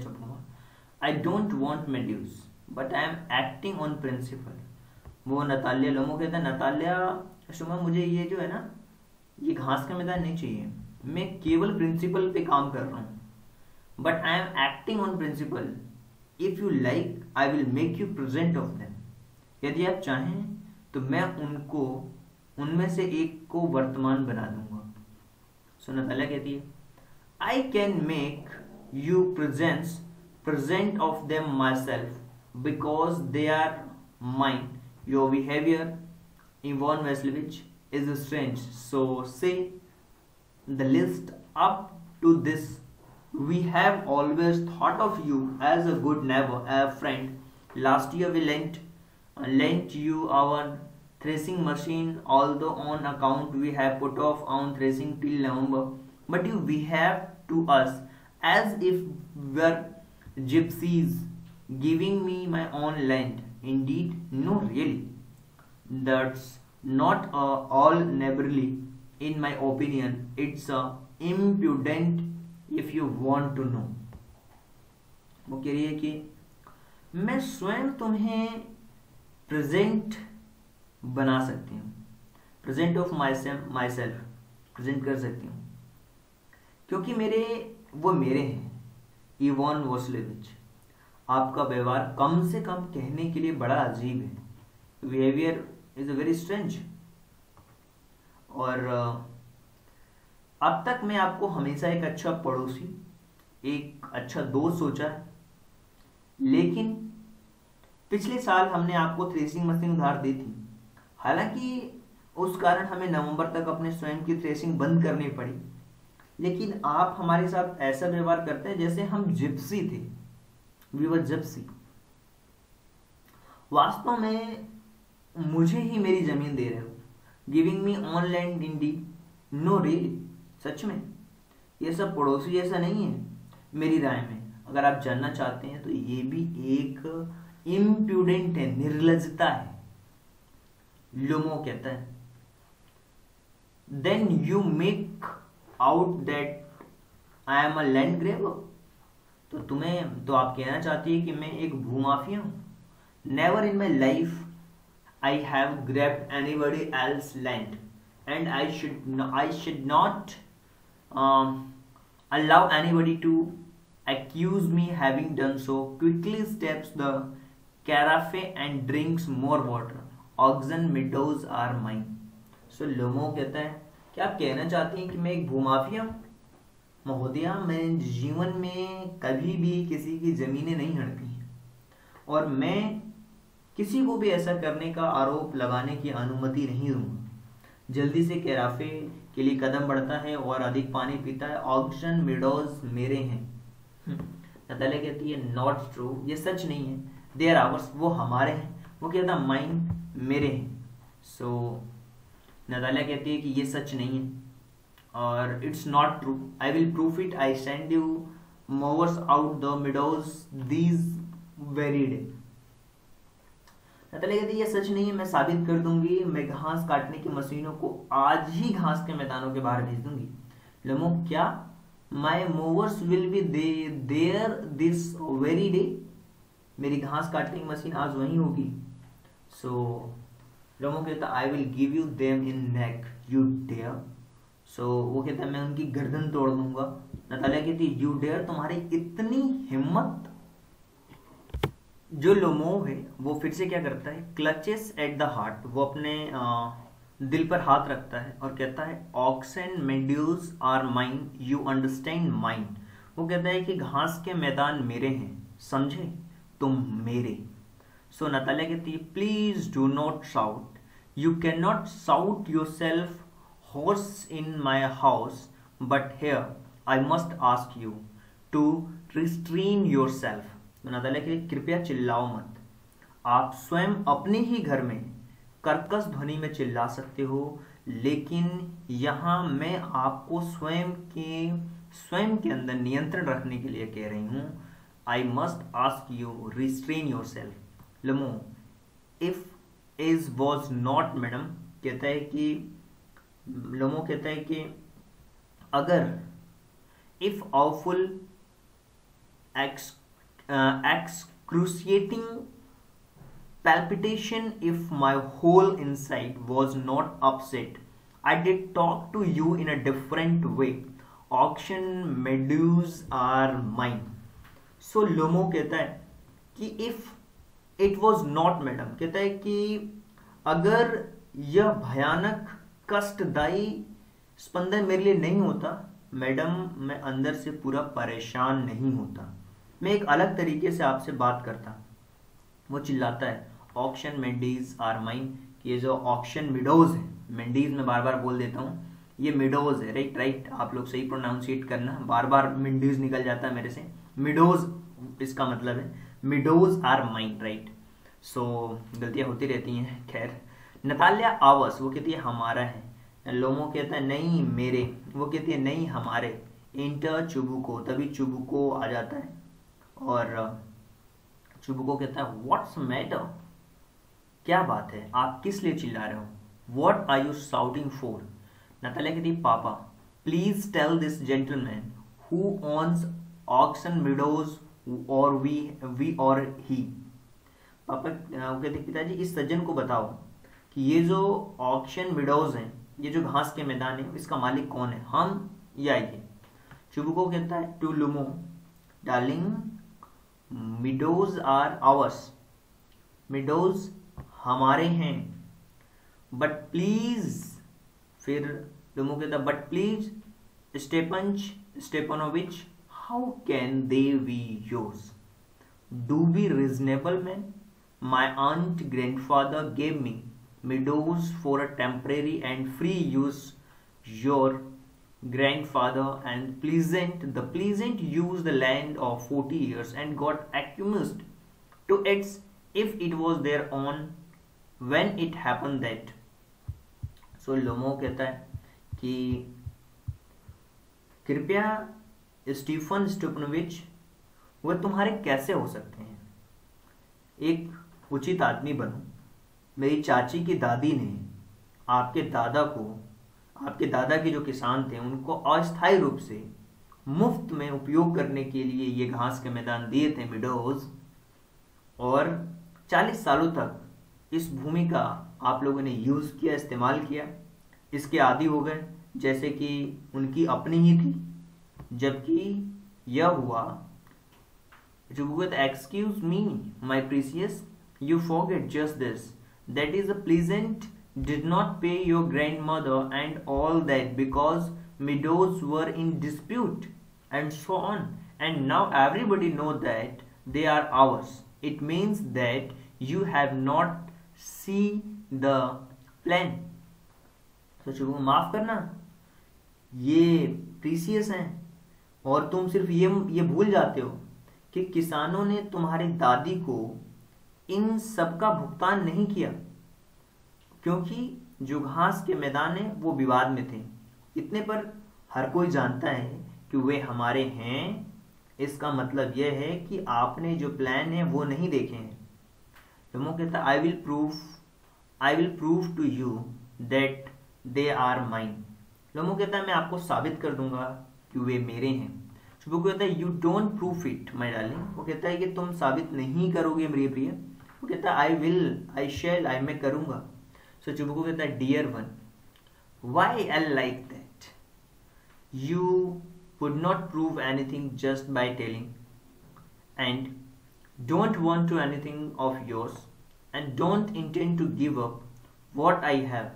I don't want meadows but I am acting on principle वो नताल्या, लोमो कहता है, नताल्या शुमा मुझे ये जो है ना, ये घास का मैदान नहीं चाहिए। मैं केवल प्रिंसिपल पे काम कर रहा हूँ but I am acting on principle. If you like I will make you present of them यदि आप चाहें तो मैं उनको, उनमें से एक को वर्तमान बना दूँगा। सुनत अल्लाह कहती है I can make you present present of them myself because they are mine your behaviour Ivan Vasilevich is strange so say least up to this We have always thought of you as a good neighbor, a friend. Last year we lent, uh, lent you our threshing machine although on account we have put off on threshing till November. But you behave to us as if were gypsies giving me my own land. Indeed, no really. That's not uh, all neighborly. In my opinion, it's a impudent if you want to know वो कह रही है कि मैं स्वयं तुम्हें present बना सकती हूँ। Present of my myself present कर सकती हूँ। क्योंकि मेरे, वो मेरे हैं। इवॉन वोसलेविच आपका व्यवहार कम से कम कहने के लिए बड़ा अजीब है। Behaviour is a very strange और अब तक मैं आपको हमेशा एक अच्छा पड़ोसी, एक अच्छा दोस्त सोचा है। लेकिन पिछले साल हमने आपको थ्रेसिंग मशीन उधार दी थी। हालाँकि उस कारण हमें नवंबर तक अपने स्वयं की थ्रेसिंग बंद करनी पड़ी। लेकिन आप हमारे साथ ऐसा व्यवहार करते हैं जैसे हम जिप्सी थे। वी वर जिप्सी वास्तव में मुझे ही मेरी ज़मीन दे रहे हो। Giving me on land indeed no really सच में? ये सब पड़ोसी जैसा नहीं है मेरी राय में। अगर आप जानना चाहते हैं तो ये भी एक इम्प्यूडेंट है, निर्लजता है। लुमो कहता है then you make out that I am a land grabber तो तुम्हें तो आप कहना चाहती है कि मैं एक भूमाफिया हूँ। Never in my life I have grabbed anybody else land and I should I should not allow anybody to accuse me having done so quickly steps the carafe and drinks more water oxen meadows are mine so Lomov कहता है क्या आप कहना चाहती हैं कि मैं एक भूमाफिया हूँ महोदया मैं जीवन में कभी भी किसी की ज़मीनें नहीं हड़ती हैं और मैं किसी को भी ऐसा करने का आरोप लगाने की अनुमति नहीं दूँगा जल्दी से कैराफे के लिए कदम बढ़ता है और अधिक पानी पीता है। ऑक्शन मिडोज मेरे हैं। हम्म। कहती है नॉट ट्रू ये सच नहीं है। देयर आवर्स वो हमारे हैं। वो कहता माइंड मेरे हैं। सो so, नतालिया कहती है कि ये सच नहीं है और it's not true I will prove it I send you mowers out the meadows these very day Natalya कहती है ये सच नहीं है मैं साबित कर दूँगी मैं घास काटने की मशीनों को आज ही घास के मैदानों के बाहर भेज दूँगी। लमो क्या my mowers will be there this very day मेरी घास काटने की मशीन आज वही होगी। सो so, लोगों कहता I will give you them in neck you dare so वो कहता मैं उनकी गर्दन तोड़ दूँगा। नतालिया कहती यू डेयर तुम्हारी इतनी हिम्मत जो लोमो है वो फिर से क्या करता है? क्लचेस एट द हार्ट वो अपने दिल पर हाथ रखता है और कहता है oxen meadows are mine you understand mine वो कहता है कि घास के मैदान मेरे हैं। समझे? तुम मेरे। सो so, नतालिया कहती है please do not shout you can not shout yourself hoarse in my house but here I must ask you to restrain yourself Natalya कहती कृपया चिल्लाओ मत। आप स्वयं अपने ही घर में कर्कश ध्वनि में चिल्ला सकते हो, लेकिन यहाँ मैं आपको स्वयं के स्वयं के अंदर नियंत्रण रखने के लिए कह रही हूँ। I must ask you restrain yourself Lomov if is was not madam, कहता है कि लमो कहता है कि, अगर if awful ex excruciating palpitation if my whole inside was not upset i did talk to you in a different way auction meadows are mine so Lomov कहता है कि if it was not madam कहता है कि अगर यह भयानक कष्टदायी स्पंदन मेरे लिए नहीं होता मैडम मैं अंदर से पूरा परेशान नहीं होता मैं एक अलग तरीके से आपसे बात करता। वो चिल्लाता है ऑक्शन मेंडीज आर माइन ये जो ऑक्शन मिडोज है मेंडीज में बार बार बोल देता हूँ, ये मिडोज है राइट राइट आप लोग सही प्रोनाउंसिएट करना। बार बार मिंडीज निकल जाता है मेरे से। मिडोज इसका मतलब है meadows are mine right so गलतियाँ होती रहती हैं, खैर। नताल्या आवस, वो कहती है, हमारा है। लोमो कहता है, नहीं, मेरे। वो कहती है, नहीं, हमारे। इंटर चुबुको, तभी चुबुको आ जाता है। और चुबुको कहता है व्हाट्स मैटर क्या बात है? आप किस लिए चिल्ला रहे हो? What are you shouting for Natalia कहती papa please tell this gentleman who owns Oxen Meadows or we we or he papa कहते पिताजी, इस सज्जन को बताओ कि ये जो ऑक्शन मिडोज हैं, ये जो घास के मैदान है, इसका मालिक कौन है? हम या ये? शुभ को कहता है to Lomov darling meadows are ours meadows हमारे हैं. बट प्लीज़ फिर लुमो कहता but please Stepan Stepanovich how can they be yours do be reasonable man my aunt grandfather gave me meadows for a temporary and free use. Your grandfather and pleasant the pleasant used the land of 40 years and got accused to its if it was their own when it happened that so Lomov कहता है कि कृपया Stephen स्टुपनविच वह तुम्हारे कैसे हो सकते हैं एक उचित आदमी बनो मेरी चाची की दादी ने आपके दादा को आपके दादा के जो किसान थे, उनको अस्थायी रूप से मुफ़्त में उपयोग करने के लिए ये घास के मैदान दिए थे मिडोज और 40 सालों तक इस भूमि का आप लोगों ने यूज़ किया, इस्तेमाल किया। इसके आदि हो गए, जैसे कि उनकी अपनी ही थी, जबकि यह हुआ excuse me my precious you forget just this that is a peasants did not pay your grandmother and all that because meadows were in dispute and so on and now everybody know that they are ours it means that you have not see the plan तो शुभ माफ़ करना ये precious हैं और तुम सिर्फ़ ये ये भूल जाते हो कि किसानों ने तुम्हारी दादी को इन सब का भुगतान नहीं किया क्योंकि जो घास के मैदान है, वो विवाद में थे। इतने पर हर कोई जानता है कि वे हमारे हैं। इसका मतलब यह है कि आपने जो प्लान है, वो नहीं देखे हैं। तो वो कहता I will prove I will prove to you that they are mine Lomov कहता है मैं आपको साबित कर दूँगा कि वे मेरे हैं। शुभ कहता है you don't prove it my darling वो कहता है कि तुम साबित नहीं करोगे मेरे प्रिय। वो कहता है I will I shall I मैं करूँगा। So Chubuku with the dear one. Why I like that? You would not prove anything just by telling and don't want to anything of yours and don't intend to give up what I have.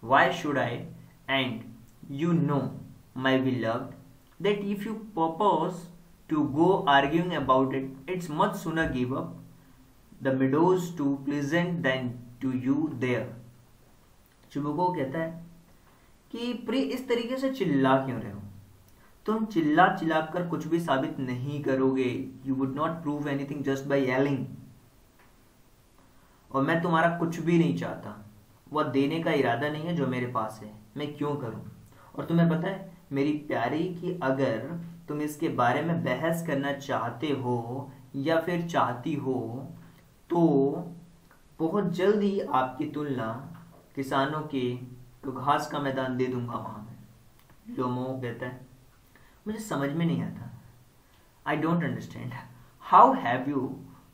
Why should I? And you know, my beloved, that if you purpose to go arguing about it, it's much sooner give up the meadows too pleasant than to you there. चुबको कहता है कि प्रिय, इस तरीके से चिल्ला क्यों रहे हो? तुम चिल्ला चिल्ला कर कुछ भी साबित नहीं करोगे। You would not prove anything just by yelling और मैं तुम्हारा कुछ भी नहीं चाहता। वह देने का इरादा नहीं है जो मेरे पास है। मैं क्यों करूँ? और तुम्हें पता है, मेरी प्यारी कि अगर तुम इसके बारे में बहस करना चाहते हो या फिर चाहती हो तो बहुत जल्द आपकी तुलना किसानों के तो घास का मैदान दे दूँगा वहाँ में। लोमो कहता है, मुझे समझ में नहीं आता। I don't understand how have you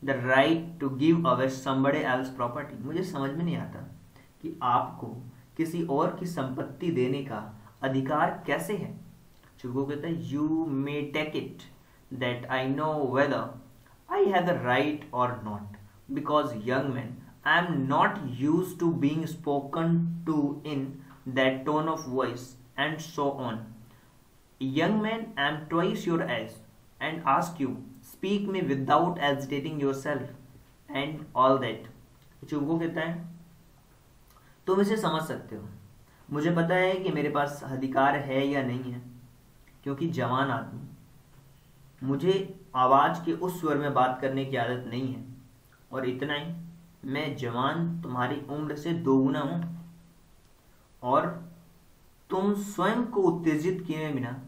the right to give away somebody else property मुझे समझ में नहीं आता कि आपको किसी और की संपत्ति देने का अधिकार कैसे है। चुगो कहता है you may take it that I know whether I have the right or not because young man I am not use to being spoken to in that tone of voice and so on young man I am twice your age and ask you speak me without agitating yourself and all that चुगो कहता है, तुम इसे समझ सकते हो। मुझे पता है कि मेरे पास अधिकार है या नहीं है, क्योंकि जवान आदमी। मुझे आवाज़ के उस स्वर में बात करने की आदत नहीं है, और इतना ही। मैं जवान तुम्हारी उम्र से दोगुना हूँ। और तुम स्वयं को उत्तेजित किए बिना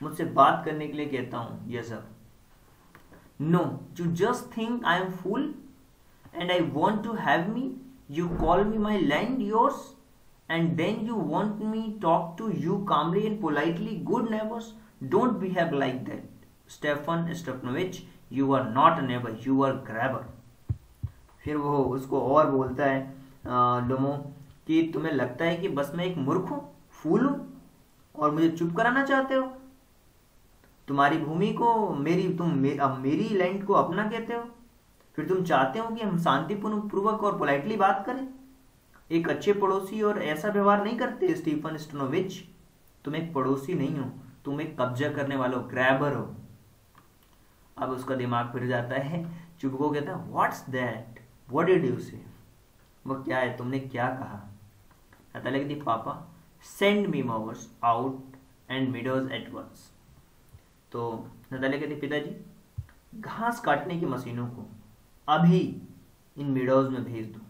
मुझसे बात करने के लिए कहता हूँ, यह sir no you just think I am fool and I want to have me you call me my land yours and then you want me talk to you calmly and politely good neighbours don't behave like that Stephan Stepanovich you are not a neighbour you are grabber फिर वो उसको और बोलता है लोमो कि तुम्हें लगता है कि बस मैं एक मूर्ख हूँ फूल हूँ और मुझे चुप कराना चाहते हो? तुम्हारी भूमि को मेरी तुम मे, अब मेरी लैंड को अपना कहते हो? फिर तुम चाहते हो कि हम शांतिपूर्ण पूर्वक और पोलाइटली बात करें? एक अच्छे पड़ोसी और ऐसा व्यवहार नहीं करते स्टीफन स्टोनोविच? तुम एक पड़ोसी नहीं हो तुम एक कब्जा करने वाले ग्रैबर हो। अब उसका दिमाग फिर जाता है चुपको कहता है what's that what did you say वो क्या है? तुमने क्या कहा? कहती papa send me mowers out and meadows at once तो नतालिया कहती पिताजी, घास काटने की मशीनों को अभी इन मिडोज में भेज दो।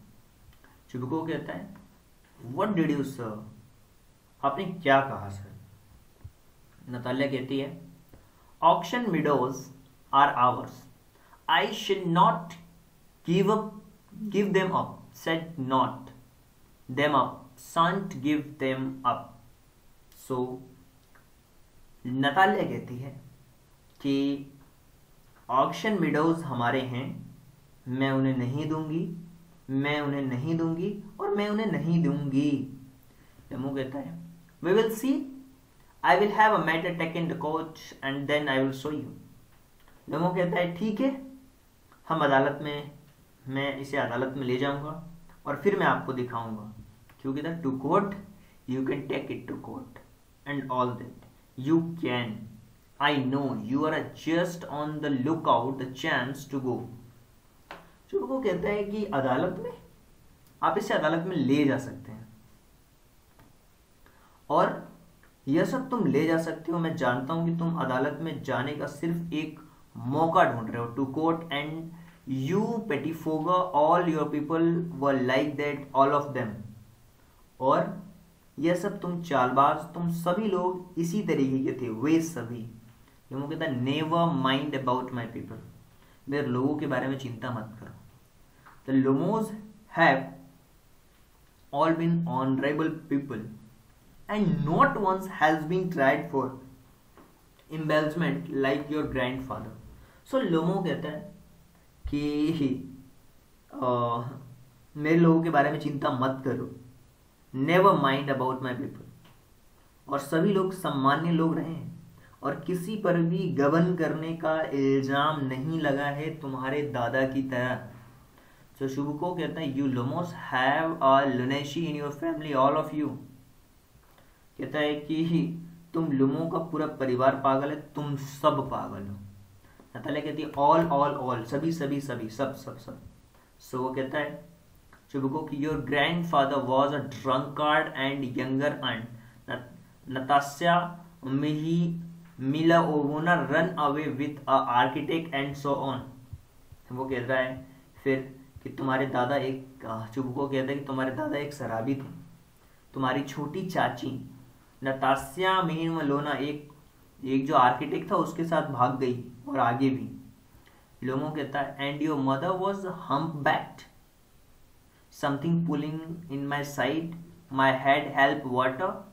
चुबको कहता है वट डिड यू सर आपने क्या कहा सर नतालिया कहती है oxen meadows are ours I should not give up give them up set not them up shan't give them up so Natalia कहती है कि ऑक्शन मिडोज हमारे हैं, मैं उन्हें नहीं दूँगी, मैं उन्हें नहीं दूँगी और मैं उन्हें नहीं दूँगी। यमू कहता है we will see I will have a matter take in the court and then I will show you Yamu कहता है, ठीक है, हम अदालत में मैं इसे अदालत में ले जाऊँगा और फिर मैं आपको दिखाऊँगा। क्योंकि the to court you can take it to court and all that you can I know you are just on the look out the chance to go वो कहता है कि अदालत में? आप इसे अदालत में ले जा सकते हैं। और यह सब तुम ले जा सकते हो। मैं जानता हूँ कि तुम अदालत में जाने का सिर्फ़ एक मौका ढूंढ रहे हो। To court and you pettifogger all your people were like that all of them और यह सब तुम चालबाज, तुम सभी लोग इसी तरीके के थे, वे सभी। कहता है never mind about my people मेरे लोगों के बारे में चिंता मत करो। The Lomovs have all been honourable people and not once has been tried for embezzlement like your grandfather so Lomov कहता है कि मेरे लोगों के बारे में चिंता मत करो। Never mind about my people और सभी लोग सामान्य लोग रहे हैं। और किसी पर भी गबन करने का इल्ज़ाम नहीं लगा है तुम्हारे दादा की तरह। सो शुभको कहता है you Lomovs have a lunacy in your family all of you कहता है कि, तुम लुमो का पूरा परिवार पागल है, तुम सब पागल हो। नतालिया कहती है ऑल ऑल ऑल सभी सभी सभी, सब सब सब. सो वो कहता है शुभको कि your grandfather was a drunkard and younger and Nastasya Mikhailovna ran away with a architect and so on वो कह रहा है, फिर कि तुम्हारे दादा एक चुबको कहता है कि तुम्हारे दादा एक शराबी थे। तुम्हारी छोटी चाची नतास्या मीन लोना एक एक जो आर्किटेक्ट था, उसके साथ भाग गई। और आगे भी। लोमो कहता है and your mother was hump backed something pulling in my side my head help water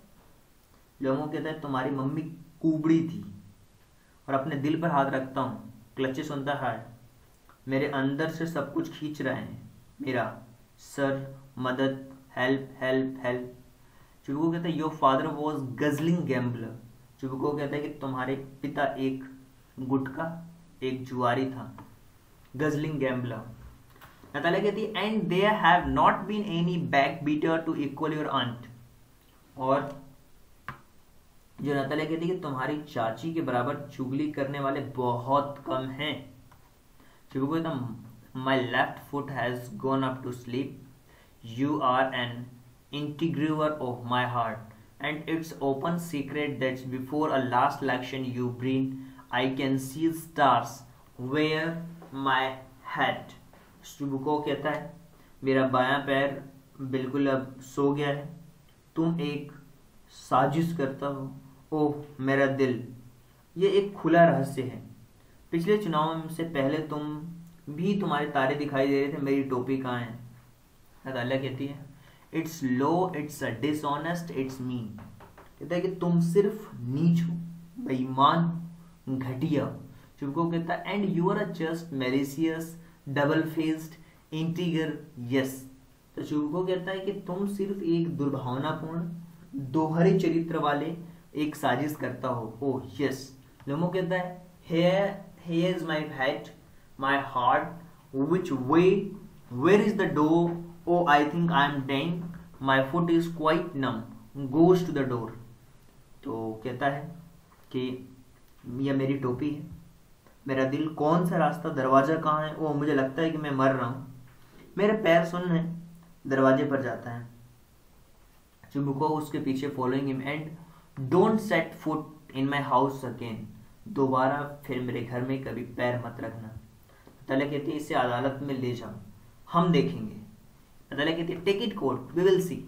Lomov कहता है, तुम्हारी मम्मी कुबड़ी थी और अपने दिल पर हाथ रखता हूँ। क्लचे सुनता है। मेरे अंदर से सब कुछ खींच रहे हैं। मेरा सर, मदद हेल्प हेल्प हेल्प चुबको कहता है your father was guzzling gambler Chubukov कहता है कि तुम्हारे पिता एक गुटका, एक जुआरी था। गजलिंग गैम्बलर नताली कहती है and they have not been any back biter to equal your aunt और जो नताली कहती है कि तुम्हारी चाची के बराबर चुगली करने वाले बहुत कम हैं। चुपको कहता हूँ my left foot has gone up to sleep you are an intriguer of my heart and it's open secret that's before a last election you ब्रीन I can see stars where my head. Chubukov कहता है मेरा बायां पैर बिल्कुल अब सो गया है। तुम एक साजिश करता हो। ओह, मेरा दिल। ये एक खुला रहस्य है। पिछले चुनाव से पहले तुम भी तुम्हारे तारे दिखाई दे रहे थे, मेरी टोपी कहाँ है? नतालिया कहती है। It's low it's dishonest it's mean कहता है कि तुम सिर्फ़ नीच हो, बेईमान घटिया। चुपको कहता है and you are a just malicious double faced intriguer yes तो चुपको कहता है कि तुम सिर्फ़ एक दुर्भावनापूर्ण, दोहरे चरित्र वाले एक साजिश करता हो। ओ यस लोमो कहता है, here here is my head, my heart, which way, where is the door? Oh i think i am dying. My foot is quite numb. Goes to the door. तो कहता है कि यह मेरी टोपी है? मेरा दिल कौन सा रास्ता, दरवाज़ा कहाँ है? वो मुझे लगता है कि मैं मर रहा हूँ। मेरे पैर सुन है, दरवाजे पर जाता है। चुम्बको उसके पीछे following him and don't set foot in my house again दोबारा फिर मेरे घर में कभी पैर मत रखना। तले कहती है, इसे अदालत में ले जाओ। हम देखेंगे। तले कहती है take it court we will see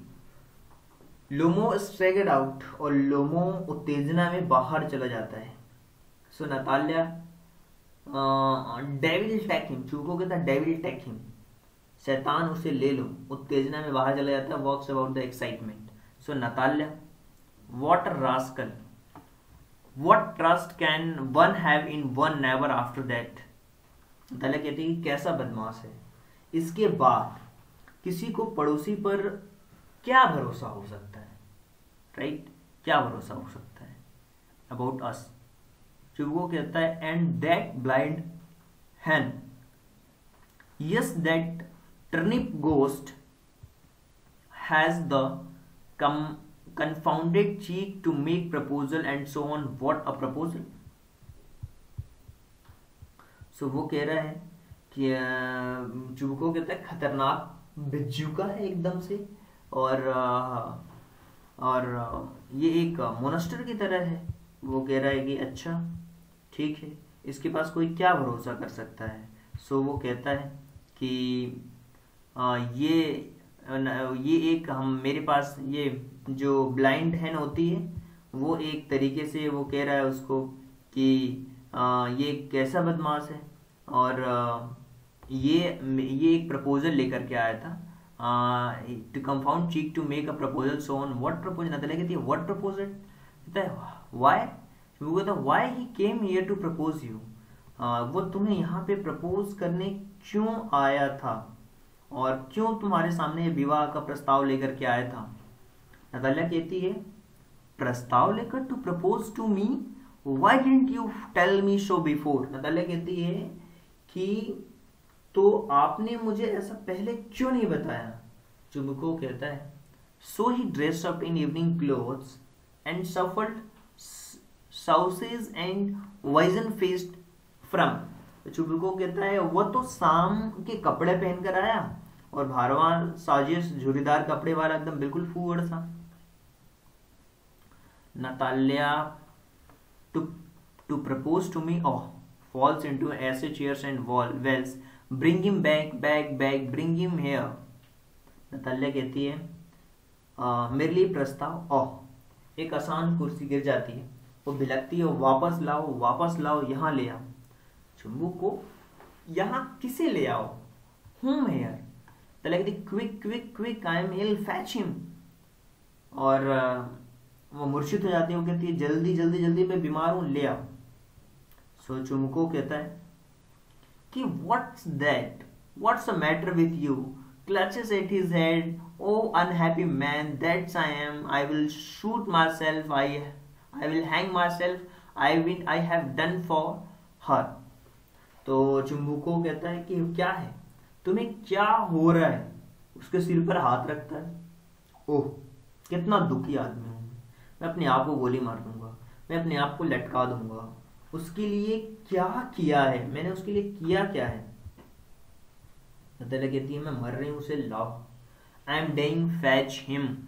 Lomov स्ट्रेगड out और लोमो उत्तेजना में बाहर चला जाता है। सो Natalya devil take him Chubukov कहता डेविल टेक हिम शैतान उसे ले लो, उत्तेजना में बाहर चला जाता है walks about the excitement so Natalya what a rascal what trust can one have in one never after that तले कहती है कैसा बदमाश है। इसके बाद किसी को पड़ोसी पर क्या भरोसा हो सकता है? Right right? क्या भरोसा हो सकता है? अबाउट अस वो कहता है and that blind hen yes that turnip ghost has the come confounded cheek to make proposal and so on. What a proposal. So, वो कह रहा है कि चुबको कहता है, खतरनाक बिज्जू का है एकदम से. और और ये एक मोनस्टर की तरह है। वो कह रहा है कि अच्छा ठीक है इसके पास कोई क्या भरोसा कर सकता है? सो वो कहता है कि आ, ये ये एक हम मेरे पास ये जो ब्लाइंड हैन होती है वो एक तरीके से वो कह रहा है उसको कि आ, ये कैसा बदमाश है? और आ, ये ये एक प्रपोजल लेकर के आया था। To confound cheek to make a proposal so on what proposal what proposal कहता है व्हाई वो कहता why he came here to propose you वो तुम्हें यहाँ पे प्रपोज करने क्यों आया था? और क्यों तुम्हारे सामने विवाह का प्रस्ताव लेकर के आया था? नतालिया कहती है, प्रस्ताव लेकर to propose to me why didn't you tell me so before Natalia कहती है कि तो आपने मुझे ऐसा पहले क्यों नहीं बताया? चुमको कहता है so he dress up in evening clothes and stuffed sausage and wizened faced from Chubukov कहता है वह तो शाम के कपड़े पहनकर आया और भारवान साजिश झुरीदार कपड़े वाला एकदम बिल्कुल फ़ूड सा। Natalya to to propose to me oh falls into acid chairs and wall wells. Bring him back back back bring him here. Natalya कहती है आ, मेरे लिए प्रस्ताव ओह एक आसान कुर्सी गिर जाती है। वो भिलकती है, वापस लाओ वापस लाओ, यहाँ ले आओ। चुम्बू को यहाँ किसे ले आओ? हूम हेयर तो quick quick quick I am ill fetch him और वो मूर्छित हो जाती है, वो कहती है, जल्दी जल्दी जल्दी, मैं बीमार हूँ, ले आओ। सो चुमको कहता है कि what's that what's the matter with you clutches head oh head. Man that's I am I will shoot will self myself i i will hang myself. I will i have done for her. तो Chubukov कहता है कि क्या है? तुम्हें क्या हो रहा है? उसके सिर पर हाथ रखता है। ओह, कितना दुखी आदमी हूँ मैं। अपने आप को गोली मार दूँगा। मैं अपने आप को लटका दूँगा। उसके लिए क्या किया है? मैंने उसके लिए किया क्या है? कहती है, मैं मर रही हूँ, उसे लाओ। I am dying fetch him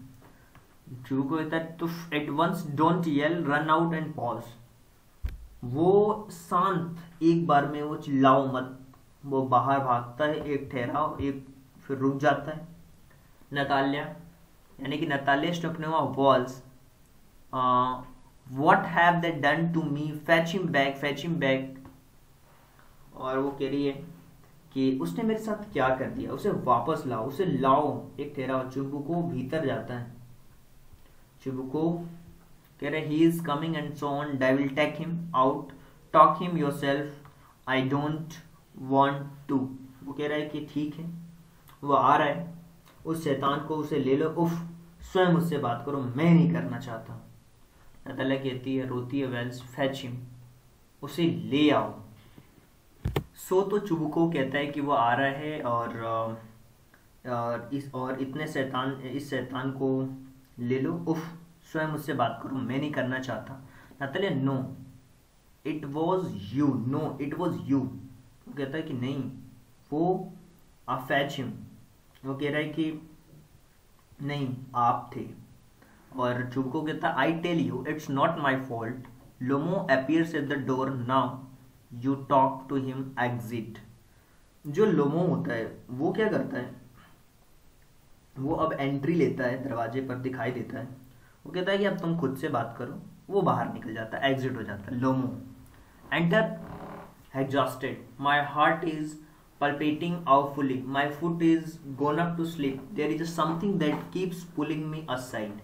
जू को है तो at once don't yell run out and pause वो शांत एक बार में वो चिल्लाओ मत। वो बाहर भागता है, एक ठहराओ, एक फिर रुक जाता है। नताल्या, यानी कि Natalya Stepanovna wails what have they done to me fetch him back fetch him back और वो कह रही है कि उसने मेरे साथ क्या कर दिया? उसे वापस लाओ, उसे लाओ। एक तेरा चुबुको भीतर जाता है। चुबुको कह रहे he is coming and so on I will take him out talk him yourself I don't want to वो कह रहा है कि ठीक है। वो आ रहा है। उस शैतान को उसे ले लो। उफ, स्वयं उससे बात करो। मैं नहीं करना चाहता। अतला कहती है, रोती है वेल्स फैच हिम उसे ले आओ। सो तो चुबको कहता है कि वो आ रहा है और और इस, और इतने शैतान, इस शैतान को ले लो। उफ, स्वयं उससे बात करो, मैं नहीं करना चाहता। Natalya no it was you no it was you वो कहता है कि नहीं, वो आ फैच हिम वो कह रहा है कि नहीं, आप थे। और चुबको कहता I tell you it's not my fault Lomov appears at the door now you talk to him exit जो लोमो होता है, वो क्या करता है? वो अब एंट्री लेता है, दरवाजे पर दिखाई देता है। वो कहता है कि अब तुम खुद से बात करो। वो बाहर निकल जाता है एग्जिट हो जाता है। Lomov. Enter exhausted my heart is palpating awfully. My foot is gone up to sleep. There is something that keeps pulling me aside.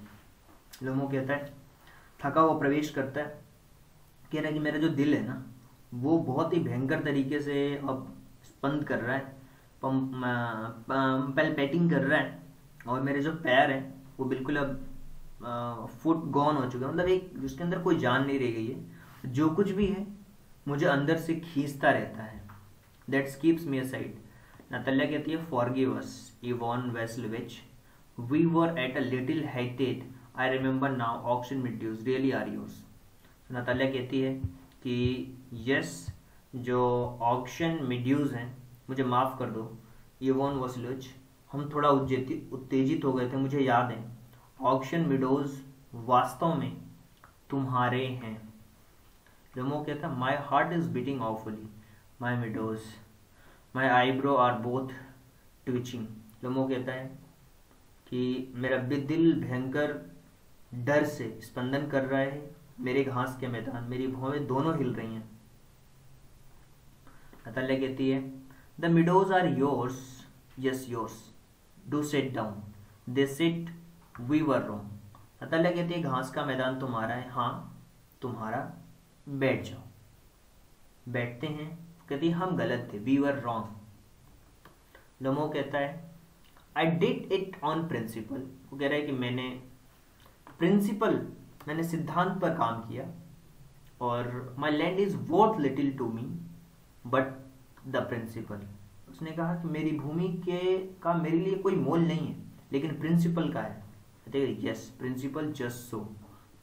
Lomov कहता है, थका हुआ प्रवेश करता है। कह रहा है कि मेरा जो दिल है ना, वो बहुत ही भयंकर तरीके से अब स्पंद कर रहा है। पेल्पेटिंग कर रहा है। और मेरे जो पैर हैं, वो बिल्कुल अब फुट गॉन हो चुके हैं। मतलब एक, उसके अंदर कोई जान नहीं रह गई है। जो कुछ भी है, मुझे अंदर से खींचता रहता है। That keeps me aside Natalya कहती है forgive us Ivan Vassilevitch we were at a little heated I remember now oxen meadows really are yours Natalya कहती है कि यस जो ऑक्शन मिड्यूज हैं, मुझे माफ़ कर दो इवोन वसलुच हम थोड़ा उत्तेजित हो गए थे, मुझे याद है। ऑक्शन मिडोज वास्तव में तुम्हारे हैं। रेमो कहता my heart is beating awfully my meadows my eyebrow are both twitching रेमो कहता है कि मेरा दिल भयंकर डर से स्पंदन कर रहा है, मेरे घास के मैदान, मेरी भौवें दोनों हिल रही हैं। अतल्य कहती है the meadows are yours yes yours do sit down they sit we were wrong Atulya कहती है, घास का मैदान तुम्हारा है. हाँ तुम्हारा बैठ जाओ. बैठते हैं? कहती हम गलत थे वी वर रॉन्ग लमो कहता है I did it on principle वो कह रहा है कि मैंने प्रिंसिपल मैंने सिद्धांत पर काम किया और my land is worth little to me but the principle उसने कहा कि मेरी भूमि के का मेरे लिए कोई मोल नहीं है लेकिन प्रिंसिपल का है। Yes principle just so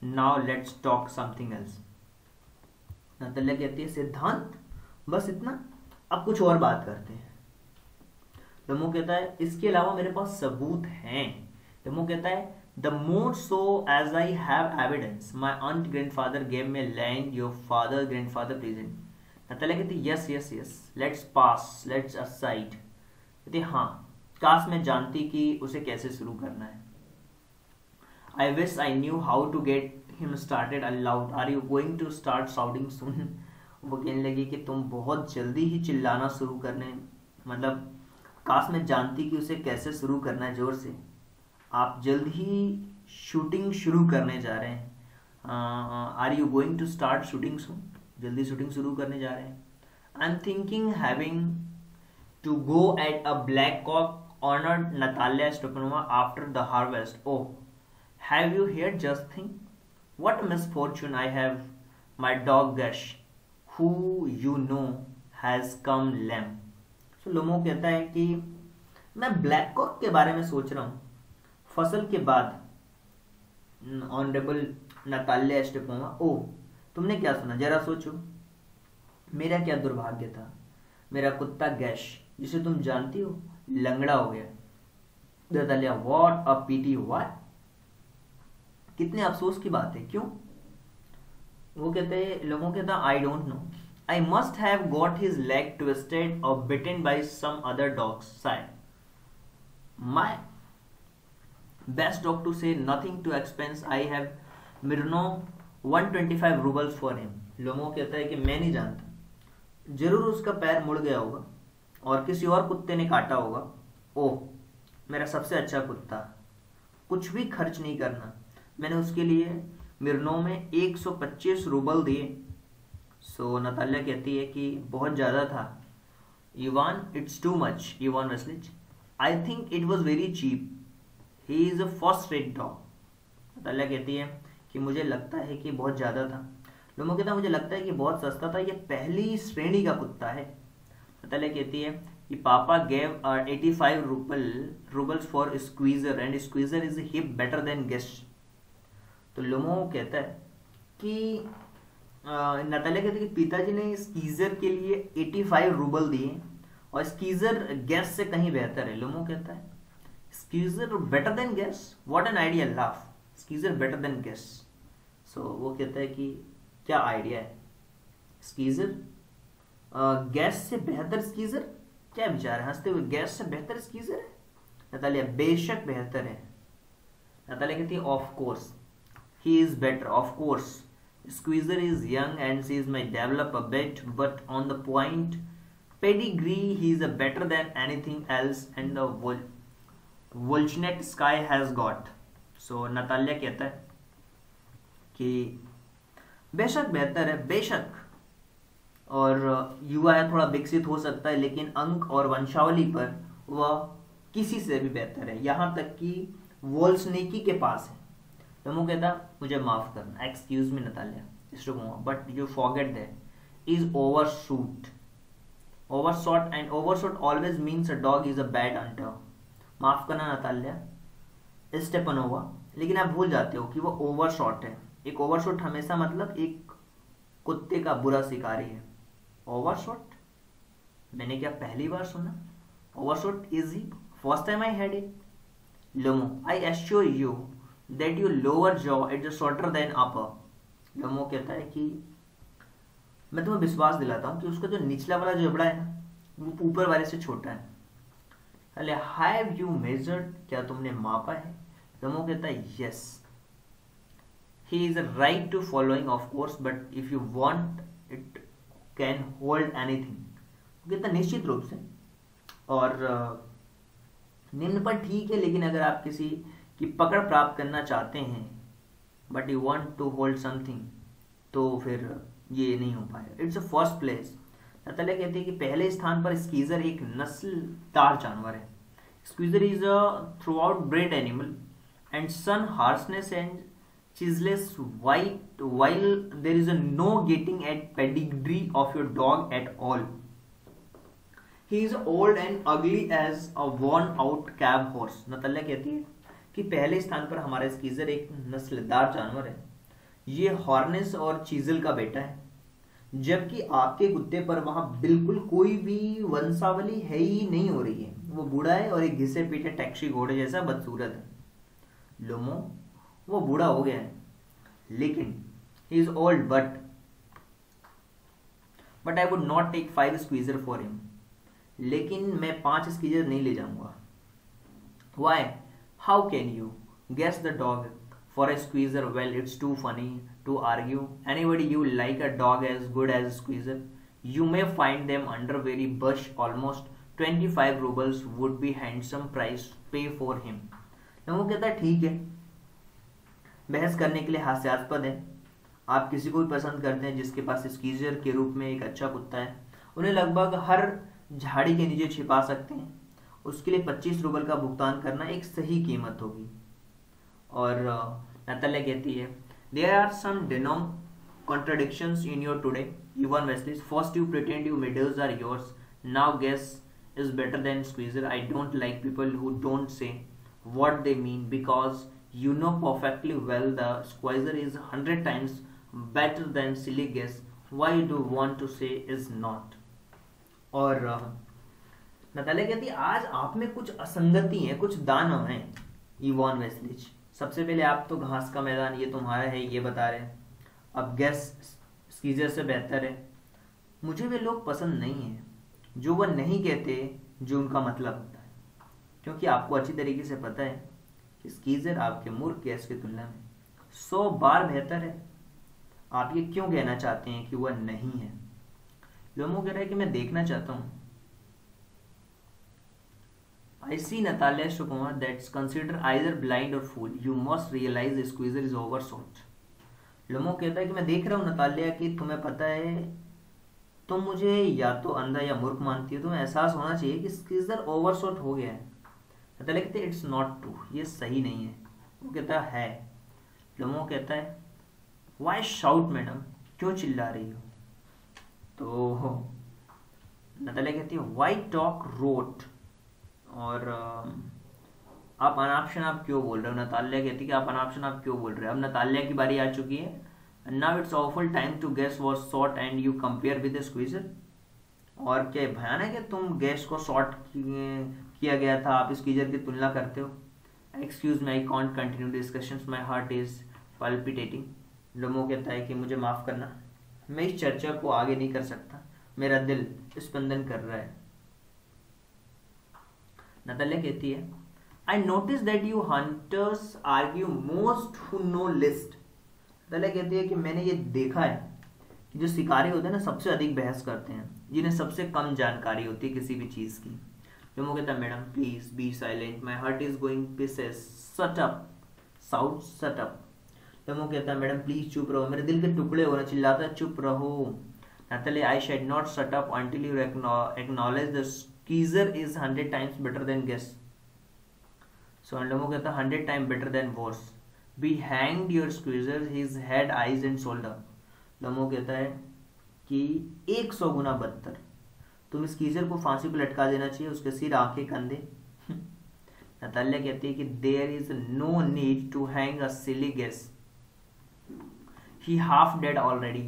now let's talk something else Natalya कहती है सिद्धांत? बस इतना। अब कुछ और बात करते हैं। दमो कहता है इसके अलावा मेरे पास सबूत हैं। दमो कहता है The more so as I have evidence. My aunt grandfather gave me land, your father grandfather present. Natalya कहती yes yes yes let's pass let's aside कहती हाँ काश मैं जानती कि उसे कैसे शुरू करना है। I wish I knew how to get him started aloud are you going to start साउडिंग soon वो कहने लगी कि तुम बहुत जल्दी ही चिल्लाना शुरू करने मतलब काश मैं जानती कि उसे कैसे शुरू करना है ज़ोर से। आप जल्द ही शूटिंग शुरू करने जा रहे हैं। Are you going to start shooting soon जल्दी शूटिंग शुरू करने जा रहे हैं। I am thinking having to go at a black cock honoured Natalia Stepanovna after the harvest oh have you heard just think what misfortune I have my dog guess who you know has come lame so Lomov कहता है कि मैं black cock के बारे में सोच रहा हूँ। फ़सल के बाद ऑनरेबल नताल्या एस्टेपोमा ओ तुमने क्या सुना? जरा सोचो। मेरा क्या दुर्भाग्य था? मेरा कुत्ता गैश, जिसे तुम जानती हो, लंगड़ा हो गया। Natalya what a pity what कितने अफसोस की बात है, क्यों? वो कहते हैं, लोगों कहता I don't know I must have got his leg twisted और bitten by some other dogs side my best dog to say nothing to expense. I have Mirno 125 roubles for him Lomov कहता है कि मैं नहीं जानता। ज़रूर उसका पैर मुड़ गया होगा और किसी और कुत्ते ने काटा होगा। ओह, मेरा सबसे अच्छा कुत्ता। कुछ भी खर्च नहीं करना। मैंने उसके लिए मिरनो में 125 रूबल दिए। सो नताल्या कहती है कि बहुत ज़्यादा था। Ivan it's too much Ivan Vassilevitch I think it was very cheap he is a first rate dog Natalya कहती है कि मुझे लगता है कि बहुत ज़्यादा था। लोमो कहता मुझे लगता है कि बहुत सस्ता था। ये पहली श्रेणी का कुत्ता है। नताल्या कहती है कि papa gave eighty five rouble roubles for Squeezer and Squeezer is heap better than Guess तो लोमो कहता है कि नतालिया कहते कि पिताजी ने स्कीजर के लिए 85 रूबल दिए और स्कीजर गैस से कहीं बेहतर है। लोमो कहता है Squeezer better than Guess what an idea laugh Squeezer better than Guess so so, वो कहता है कि क्या आइडिया है? स्कीजर गैस uh, से बेहतर स्कीजर क्या विचार है? हँसते हुए गैस से बेहतर स्कीजर है? नतालिया बेशक बेहतर है। नतालिया कहती है of course he is better of course Squeezer is young and see is may develop a bit but on the point pedigree he is a better than anything else and the sky has got so Natalia कहता है कि बेशक बेहतर है, बेशक। और युवा है, थोड़ा विकसित हो सकता है, लेकिन अंक और वंशावली पर वह किसी से भी बेहतर है। यहाँ तक कि वोल्सनेकी के पास है। तो वो कहता, मुझे माफ़ करना। Excuse me Natalia. इसको but you forget that is over shoot over shot and over shot always means a dog is a bad hunter माफ़ करना, नतालिया। स्टेपनोवा लेकिन आप भूल जाते हो कि वो ओवर शॉट है। एक ओवर शॉट हमेशा मतलब एक कुत्ते का बुरा शिकारी है। ओवर शॉट मैंने क्या पहली बार सुना? Over shot is he first time I had it Lomov I assure you that you lower jaw it is shorter than upper Lomov कहता है कि मैं तुम्हें विश्वास दिलाता हूँ कि उसका जो निचला वाला जबड़ा है ना, वो ऊपर वाले से छोटा है। अरे हैव यू मेजर्ड क्या तुमने मापा है? यमो कहता है yes he is right to following of course but if you want it can hold anything कहता निश्चित रूप से। और निम्न पर ठीक है, लेकिन अगर आप किसी कि पकड़ प्राप्त करना चाहते हैं but you want to hold something तो फिर ये नहीं हो पाएगा। It's a first place Natalya कहते हैं कि पहले स्थान पर स्कीजर एक नस्लदार जानवर है। Squeezer is a through out bred animal and son hoarseness and चिजलेस white while there is no getting at pedigree of your dog at all he is old and ugly as a worn out cab horse Natalya कहती है कि पहले स्थान पर हमारा स्कीजर एक नस्लदार जानवर है। ये हॉर्नेस और चीजल का बेटा है। जबकि आपके कुत्ते पर वहाँ बिल्कुल कोई भी वंशावली है ही नहीं हो रही है। वो बूढ़ा है और एक घिसे पीटे टैक्सी घोड़े जैसा बदसूरत है। लोमो वो बूढ़ा हो गया है। लेकिन he is old but but I would not take five Squeezer for him लेकिन मैं पाँच स्क्वीजर नहीं ले जाऊँगा। Why how can you guess the dog for a Squeezer well it's too funny to argue anybody you like a dog as good as Squeezer you may find them under very bush almost twenty five roubles would be handsome price pay for him वो कहता है ठीक है बहस करने के लिए हास्यास्पद है। आप किसी को भी पसंद करते हैं जिसके पास स्कीजर के रूप में एक अच्छा कुत्ता है, उन्हें लगभग हर झाड़ी के नीचे छिपा सकते हैं। उसके लिए पच्चीस रूबल का भुगतान करना एक सही कीमत होगी। और नतल्य कहती है there are some डिनोम contradiction in your today even west first you pretend you medals are yours now Guess is better than Squeezer I don't like people who don't say what they mean because you know perfectly well the squeezer is 100 times better than silly guess why you do want to say is not. और Natalia कहती है, आज आप में कुछ असंगति है, कुछ दानव हैं इवॉन वेस्लिच सबसे पहले आप तो घास का मैदान, ये तुम्हारा है, ये बता रहे अब गैस स्कीजर से बेहतर है। मुझे वे लोग पसंद नहीं है। जो वह नहीं कहते, जो उनका मतलब होता है। क्योंकि आपको अच्छी तरीके से पता है स्कीजर आपके मूर्ख गैस की तुलना में सौ बार बेहतर है आप ये क्यों कहना चाहते हैं कि वह नहीं है लोमो कह रहा है कि मैं देखना चाहता हूँ I see Natalia Shukumar that's considered either blind or fool. You must realize the squeezer. लोमो कहता है कि मैं देख रहा हूँ नतालिया कि तुम्हें पता है, तुम मुझे या तो अंधा या मूर्ख मानती हो, तुम्हें एहसास होना चाहिए कि स्क्वीजर ओवरशॉट हो गया है कहते इट्स नॉट ट्रू ये सही नहीं है। वो कहता है, लोमो कहता है वाई शाउट मैडम क्यों चिल्ला रही हो? तो नतालिया कहती है वाई टॉक रोट और आप अनाप्शन आप क्यों बोल रहे हो? नताल्या कहती है कि आप अनाप्शन आप क्यों बोल रहे हो? अब नताल्या की बारी आ चुकी है। Now it's awful time to Guess was short and you compare with Squeezer और क्या भयानक है तुम गैस को शॉर्ट किया गया था। आप स्क्वीजर की तुलना करते हो? Excuse me I can't continue discussion my heart is palpitating Lomov कहता है कि मुझे माफ़ करना। मैं इस चर्चा को आगे नहीं कर सकता। मेरा दिल स्पंदन कर रहा है। नताल्या कहती है I notice that you hunters argue most who know least Natalya कहती है कि मैंने ये देखा है कि जो शिकारी होते हैं ना, सबसे अधिक बहस करते हैं। जिन्हें सबसे कम जानकारी होती है किसी भी चीज़ की। फिर वो कहता madam please be silent my heart is going pieces shut up sound shut up फिर वो कहता मैडम प्लीज़ चुप रहो। मेरे दिल के टुकड़े हो रहे चिल्लाता चुप रहो। Natalya I shed not shut up until you acknowledge the Squeezer is 100 times better than Guess so and वो कहता 100 time better than worse be hanged your Squeezer his head eyes and shoulder Lomov कहता है कि 100 गुना बदतर। तुम इस कीजर को फांसी पर लटका देना चाहिए, उसके सिर, आँखें, कंधे। नताल्या कहती है कि there is no need to hang a silly Guess he half dead already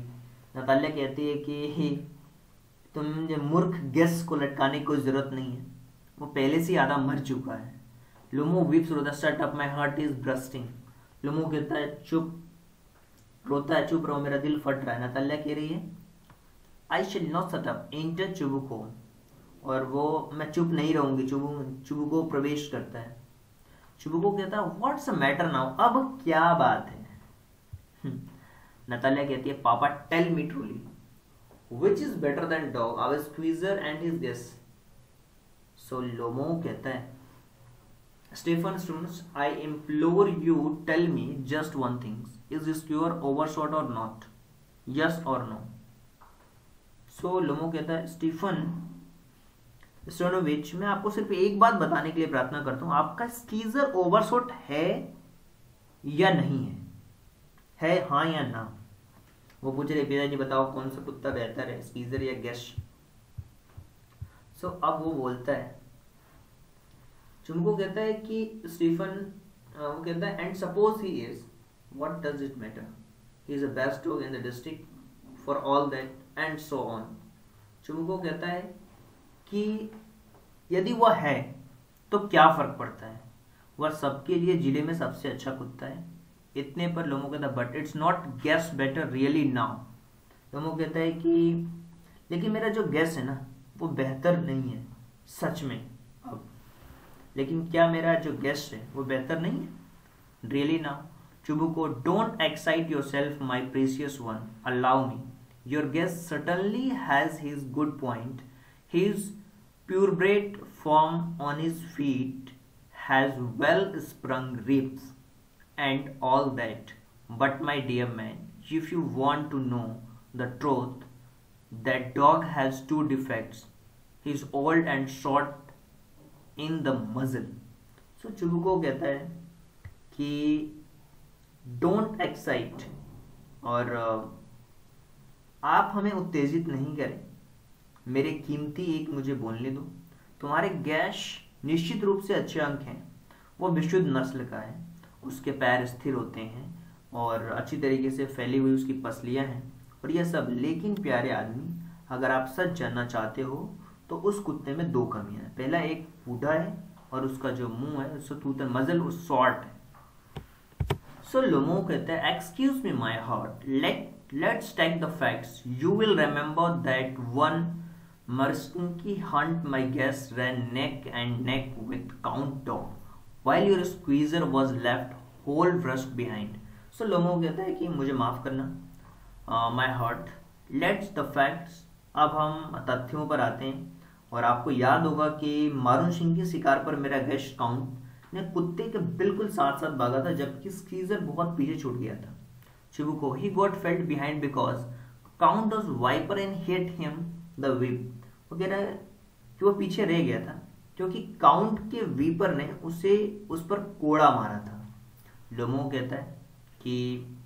Natalya कहती है कि तुम जो मूर्ख गेस को लटकाने की कोई ज़रूरत नहीं है। वो पहले से आधा मर चुका है। लुमो विप्स रोता shut up my heart is bursting Lomov कहता है, चुप, रोता है, चुप रहो, मेरा दिल फट रहा है। नताल्या कह रही है आई shall not shut up inter चुबुको और वो, मैं चुप नहीं रहूँगी. चुबु, चुबुको प्रवेश करता है। चुबुको कहता है व्हाट्स मैटर नाउ अब क्या बात है? हम्म। नतालिया कहती है, papa tell me truly which is better than dog our Squeezer and his Guess so Lomov कहता है Stephen students I implore you tell me just one thing is Squeezer overshot और नॉट यस और no so Lomov कहता है Stephen स्टोनोविच मैं आपको सिर्फ़ एक बात बताने के लिए प्रार्थना करता हूँ। आपका स्कीजर ओवरशॉट है या नहीं है? है हाँ या ना? वो पूछ रहे पिताजी बताओ कौन सा कुत्ता बेहतर है स्पीजर या गैश सो so, अब वो बोलता है चुमको कहता है कि स्टीफन वो कहता है and suppose he is what does it matter he is a best dog in the district for all that and so on Chubukov कहता है कि यदि वह है तो क्या फ़र्क पड़ता है? वह सबके लिए ज़िले में सबसे अच्छा कुत्ता है। इतने पर लोगों कहता है but it's not Guess better really now लोगों कहता है कि, लेकिन मेरा जो गैस है ना, वो बेहतर नहीं है, सच में, अब। लेकिन क्या मेरा जो गैस है, वो बेहतर नहीं है? Really now Chubukov don't excite yourself my precious one allow me Your guest certainly has his good point his purebred form on his feet has well sprung ribs and all that. But my dear man, if you want to know the truth, that dog has two defects. He's old and short in the muzzle. So Chubukov कहता है कि don't excite और आप हमें उत्तेजित नहीं करें। मेरे कीमती एक मुझे बोलने दो। तुम्हारे गैश निश्चित रूप से अच्छे अंक हैं। वो विशुद्ध नस्ल का है। उसके पैर स्थिर होते हैं और अच्छी तरीके से फैली हुई उसकी पसलियाँ हैं। और यह सब, लेकिन प्यारे आदमी, अगर आप सच जानना चाहते हो तो उस कुत्ते में दो कमियाँ हैं। पहला एक बूढ़ा है और उसका जो मुँह है, उसका तूतन मजल उस शॉर्ट है। सो लोमो कहते हैं excuse me my heart let let's take the facts you will remember that one Marsky hunt my guest ran neck and neck with count dog while your squeezer was left whole brushed behind. So Lomov कहता है कि मुझे माफ़ करना my heart let's the facts अब हम तथ्यों पर आते हैं, और आपको याद होगा कि मारून सिंह के शिकार पर मेरा गेस्ट काउंट ने कुत्ते के बिल्कुल साथ साथ भागा था, जबकि स्कीजर बहुत पीछे छूट गया था। He got felt behind because count was whipper and hit him the whip वो कह रहा है कि वो पीछे रह गया था, क्योंकि काउंट के वीपर ने उसे, उस पर कोड़ा मारा था। लोमो कहता है कि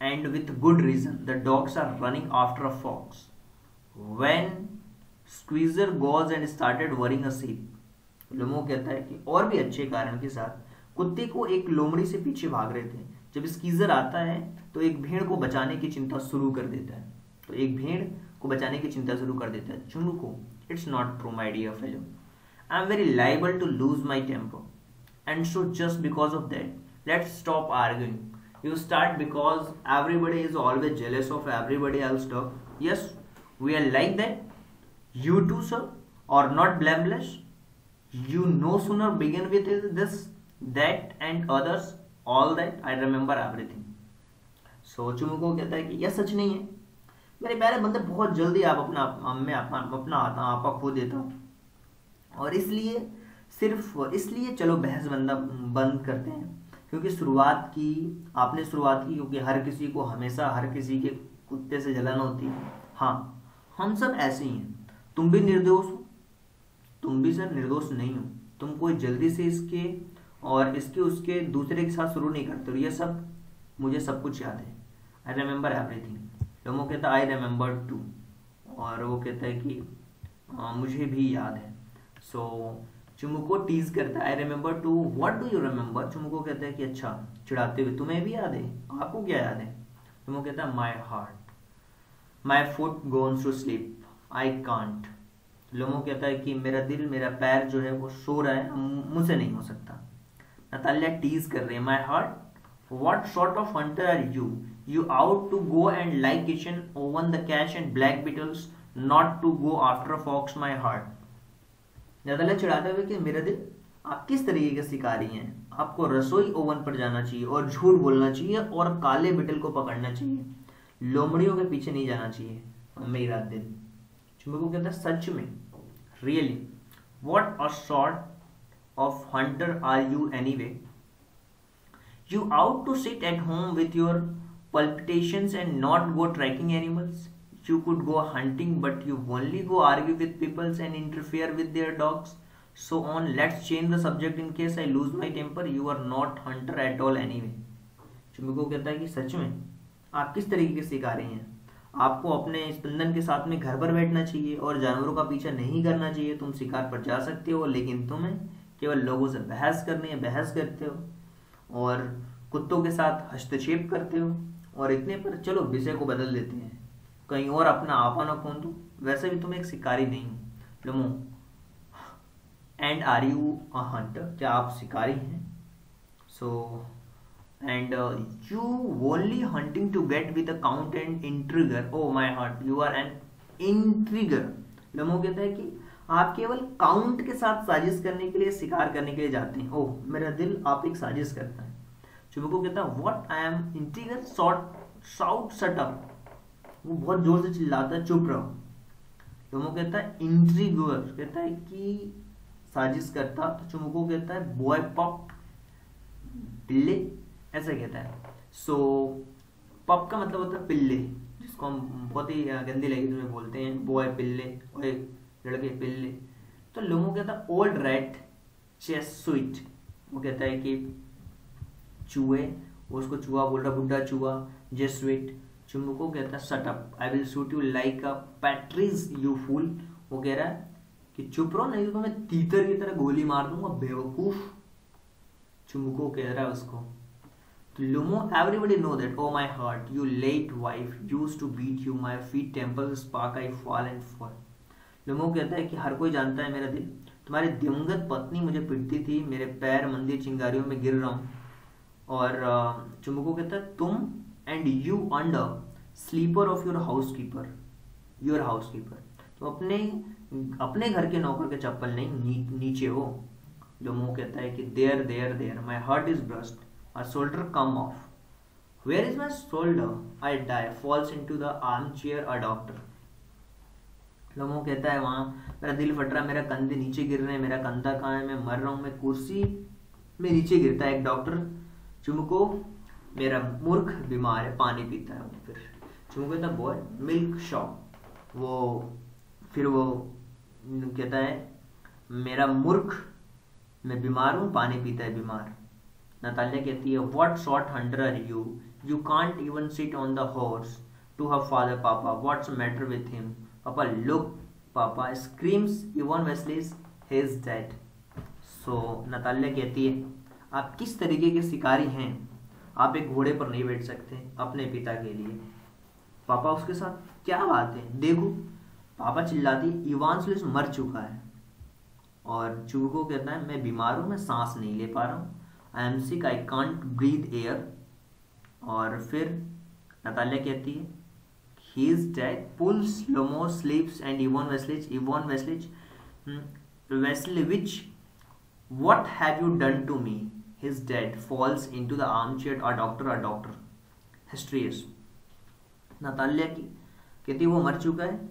and with good reason the dogs are running after a fox when Squeezer goes and started worrying a sheep Lomov कहता है कि और भी अच्छे कारण के साथ कुत्ते को एक लोमड़ी से पीछे भाग रहे थे। जब स्कीजर आता है तो एक भेड़ को बचाने की चिंता शुरू कर देता है। तो एक भेड़ को बचाने की चिंता शुरू कर देता है। चुनू को। It's not true my dear fellow I am very liable to lose my temper and so just because of that let stop arguing you start because everybody is always jealous of everybody else dog yes we are like that You too, sir, are not blameless. You no sooner begin with this, that, and others, all that, I remember everything. सोचू को कहता है कि यह सच नहीं है। मेरे प्यारे बंदे बहुत जल्दी आप अपना मैं अपना अपना आपा खो देता हूँ। और इसलिए सिर्फ़ इसलिए चलो बहस बंदा बंद करते हैं। क्योंकि शुरुआत की आपने शुरुआत की क्योंकि हर किसी को हमेशा हर किसी के कुत्ते से जलन होती है। हाँ हम सब ऐसे ही हैं। तुम भी निर्दोष हो। तुम भी सर निर्दोष नहीं हो। तुम कोई जल्दी से इसके और इसके उसके दूसरे के साथ शुरू नहीं करते। हो ये सब मुझे सब कुछ याद है। आई रिमेंबर एवरीथिंग लोमो कहता आई रिमेंबर टू और वो कहता है कि आ, मुझे भी याद है। सो so, चुमुको टीज करता है I remember too what do you remember Chubukov कहता है कि अच्छा चिढ़ाते हुए तुम्हें भी याद है? आपको क्या याद है? चुमुको कहता है my heart my foot gone's to sleep I can't Lomov कहता है कि मेरा दिल मेरा पैर जो है वो सो रहा है मुझसे नहीं हो सकता। नतालिया टीज कर रही है my heart what sort of hunter are you you out to go and like kitchen oven the cash and black beetles not to go after fox my heart Natalia चिढ़ाते हुए कि मेरा दिल आप किस तरीके के शिकारी हैं? आपको रसोई ओवन पर जाना चाहिए और झूठ बोलना चाहिए और काले बिटल को पकड़ना चाहिए। लोमड़ियों के पीछे नहीं जाना चाहिए, मेरा दिल। चुंबक कहता है सच में really what a sort hunter are you anyway you out to sit at home with your palpitations and not go tracking animals you could go hunting but you only go argue with people and interfere with their dogs so on let's change the subject in case i lose my temper you are not hunter at all anyway Chubukov कहता है कि सच में आप किस तरीके के शिकारी हैं आपको अपने स्पंदन के साथ में घर पर बैठना चाहिए और जानवरों का पीछा नहीं करना चाहिए तुम शिकार पर जा सकते हो लेकिन तुम्हें केवल लोगों से बहस करनी है बहस करते हो और कुत्तों के साथ हस्तक्षेप करते हो और इतने पर चलो विषय को बदल देते हैं। कहीं और अपना आपा ना खोन दो? वैसे भी तुम एक शिकारी नहीं हो। Lomov and are you a hunter क्या आप शिकारी हैं? सो so, and uh, you only hunting to get with a count and intriguer oh my heart you are लमो कहता है कि आप केवल काउंट के साथ साजिश करने के लिए शिकार करने के लिए जाते हैं। ओह मेरा दिल आप एक साजिश करता है। चुमको कहता है what I am intriguer short shout shut up वो बहुत ज़ोर से चिल्लाता है चुप रहो। लमो कहता है इंट्रीगर कहता है कि साजिश करता तो चुमको कहता है बॉय पप पिल्ले ऐसे कहता है। सो so, पप का मतलब होता है पिल्ले जिसको हम बहुत ही गंदी लगी में बोलते हैं बॉय पिल्ले. और लड़के पिल्ले तो लोगों कहता है ओल्ड रेड स्वीट वो कहता है कि चूहे उसको चूहा बोल रहा बुढ़ा चूहा जे स्वीट चुम्बको कहता है shut up I will shoot you like a partridge you fool वो कह रहा है कि चुप रहो नहीं तो मैं तीतर की तरह गोली मार दूँगा बेवकूफ़ चुम्बको कह रहा है उसको Lumo, everybody know that. Oh my heart, you late wife used to beat you. My feet temples spark. I fall and fall. लुमो कहता है कि हर कोई जानता है मेरा दिल तुम्हारी दिवंगत पत्नी मुझे पिटती थी मेरे पैर मंदिर चिंगारियों में गिर रहा हूँ और चुम्बको कहता है तुम and you under sleeper of your housekeeper your housekeeper तो अपने अपने घर के नौकर के चप्पल नहीं नी, नीचे हो लुमो कहता है कि there there there my heart is burst a shoulder come off. Where is my shoulder? I die, falls the armchair a doctor. Lomov कहता है वहाँ, मेरा दिल फट रहा मेरा कंधे नीचे गिर रहे हैं, मेरा कंधा कहाँ है, मैं मर रहा हूँ, मैं कुर्सी में नीचे गिरता है, एक डॉक्टर चुमको, मेरा मूर्ख बीमार है, पानी पीता है फिर चुमको कहता बॉय मिल्क शॉप वो फिर वो कहता है, मेरा मूर्ख, मैं बीमार हूँ, पानी पीता है, बीमार. नतालिया कहती है what short hunter are you you can't even sit on the horse to her father papa what's matter with him papa look papa screams even वेस्लीज his dead so Natalia कहती है, आप किस तरीके के शिकारी हैं? आप एक घोड़े पर नहीं बैठ सकते, अपने पिता के लिए। पापा उसके साथ, क्या बात है? देखो, पापा चिल्लाती, इवान स्लिस मर चुका है। और चूको कहता है, मैं बीमार हूँ, मैं सांस नहीं ले पा रहा हूँ। I am sick I can't breathe air और फिर नतालिया कहती है he is dead pulls lomo sleeps and Yvonne Veslich Yvonne Veslich hmm, Veslevich what have you done to me his dead falls into the armchair a doctor a doctor hysterics Natalia की कहती वो मर चुका है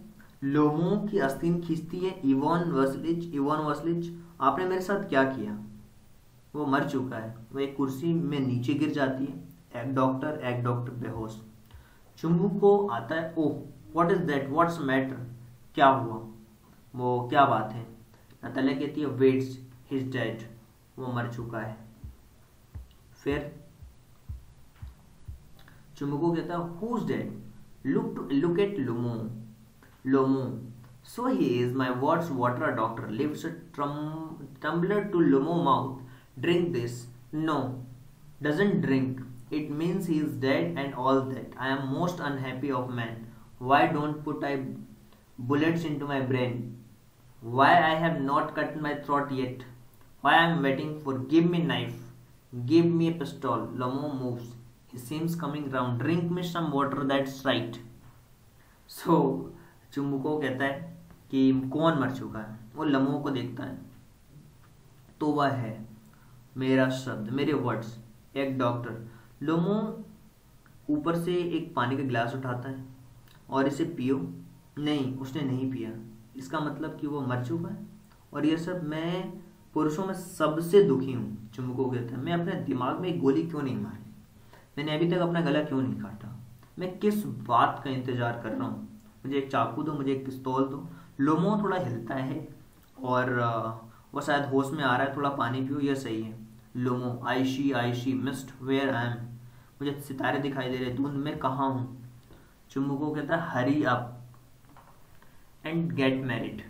लोमो की अस्तीन खींचती है Ivan वसलिच Ivan वसलिच आपने मेरे साथ क्या किया वो मर चुका है वो एक कुर्सी में नीचे गिर जाती है एक डॉक्टर एक डॉक्टर बेहोश चुम्बू को आता है ओह what is that what's matter क्या हुआ? वो क्या बात है? नतालिया कहती है वेट्स हिज डेड वो मर चुका है। फिर चुम्बू कहता है who's dead look to look at Lomov Lomov So he is my words water doctor. Lifts a trum, tumbler to Lomo mouth. Drink this. No, drink. It means he is dead and all that. I am most unhappy of man. Why don't put I bullets into my brain? Why I have not cut my throat yet? Why I am waiting for give me knife. Give me a pistol. Lomo moves. He seems coming round. Drink me some water, that's right. So, Chubukov कहता है कि कौन मर चुका है वो लमो को देखता है तो वह है मेरा शब्द मेरे वर्ड्स एक डॉक्टर लोमो ऊपर से एक पानी का गिलास उठाता है और इसे पियो। नहीं, उसने नहीं पिया। इसका मतलब कि वो मर चुका है। और ये सब मैं पुरुषों में सबसे दुखी हूँ, चुम्बको कहता है मैं अपने दिमाग में एक गोली क्यों नहीं मारी? मैंने अभी तक अपना गला क्यों नहीं काटा? मैं किस बात का इंतज़ार कर रहा हूँ? मुझे एक चाकू दो, मुझे एक पिस्तौल दो। लोमो थोड़ा हिलता है और वो शायद होश में आ रहा है, थोड़ा पानी पियो, यह सही है। लोमो आयशी आयशी मिस्ट वेयर आई एम मुझे सितारे दिखाई दे रहे धुंध में कहा हूँ? चुम्बको कहता है hurry up and get married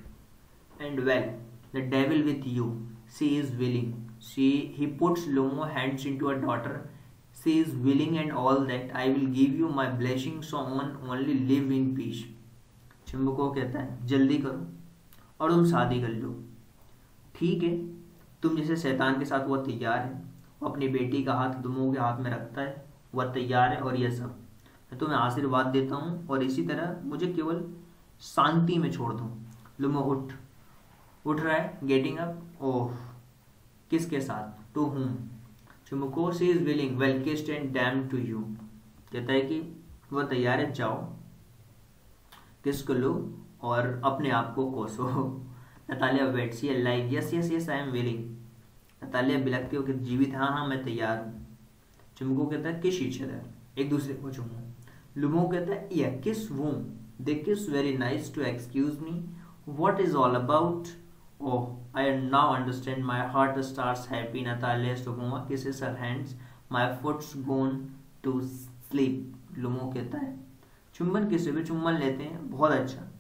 and well the devil with you she is willing she he puts Lomov hands into a daughter she is willing and all that I will give you my blessing so on only live in peace Chubukov कहता है जल्दी करो और तुम शादी कर लो। ठीक है, तुम जैसे शैतान के साथ वो तैयार है। अपनी बेटी का हाथ दोनों के हाथ में रखता है। वह तैयार है और यह सब। मैं तुम्हें आशीर्वाद देता हूँ और इसी तरह मुझे केवल शांति में छोड़ दो। लुमो उठ। उठ रहा है गेटिंग अप ओह, किसके साथ? To whom Chubukov she is willing well kissed and damn to you कहता है कि वह तैयार है, जाओ। किस लो? और अपने आप को कोसो। Natalia wait she like yes yes yes I am willing Natalia बिलकती हो कि जीवित हाँ हाँ मैं तैयार हूँ। चुमको कहता है किस ईच अदर एक दूसरे को चुमो लुमो कहता है या किस वो they kiss very nice too excuse me what is all about? Oh i now understand my heart starts happy. Natalia stokoma kisses her hands. My foot's gone to sleep. Lomov कहता है चुम्बन किसे भी चुम्बन लेते हैं, बहुत अच्छा।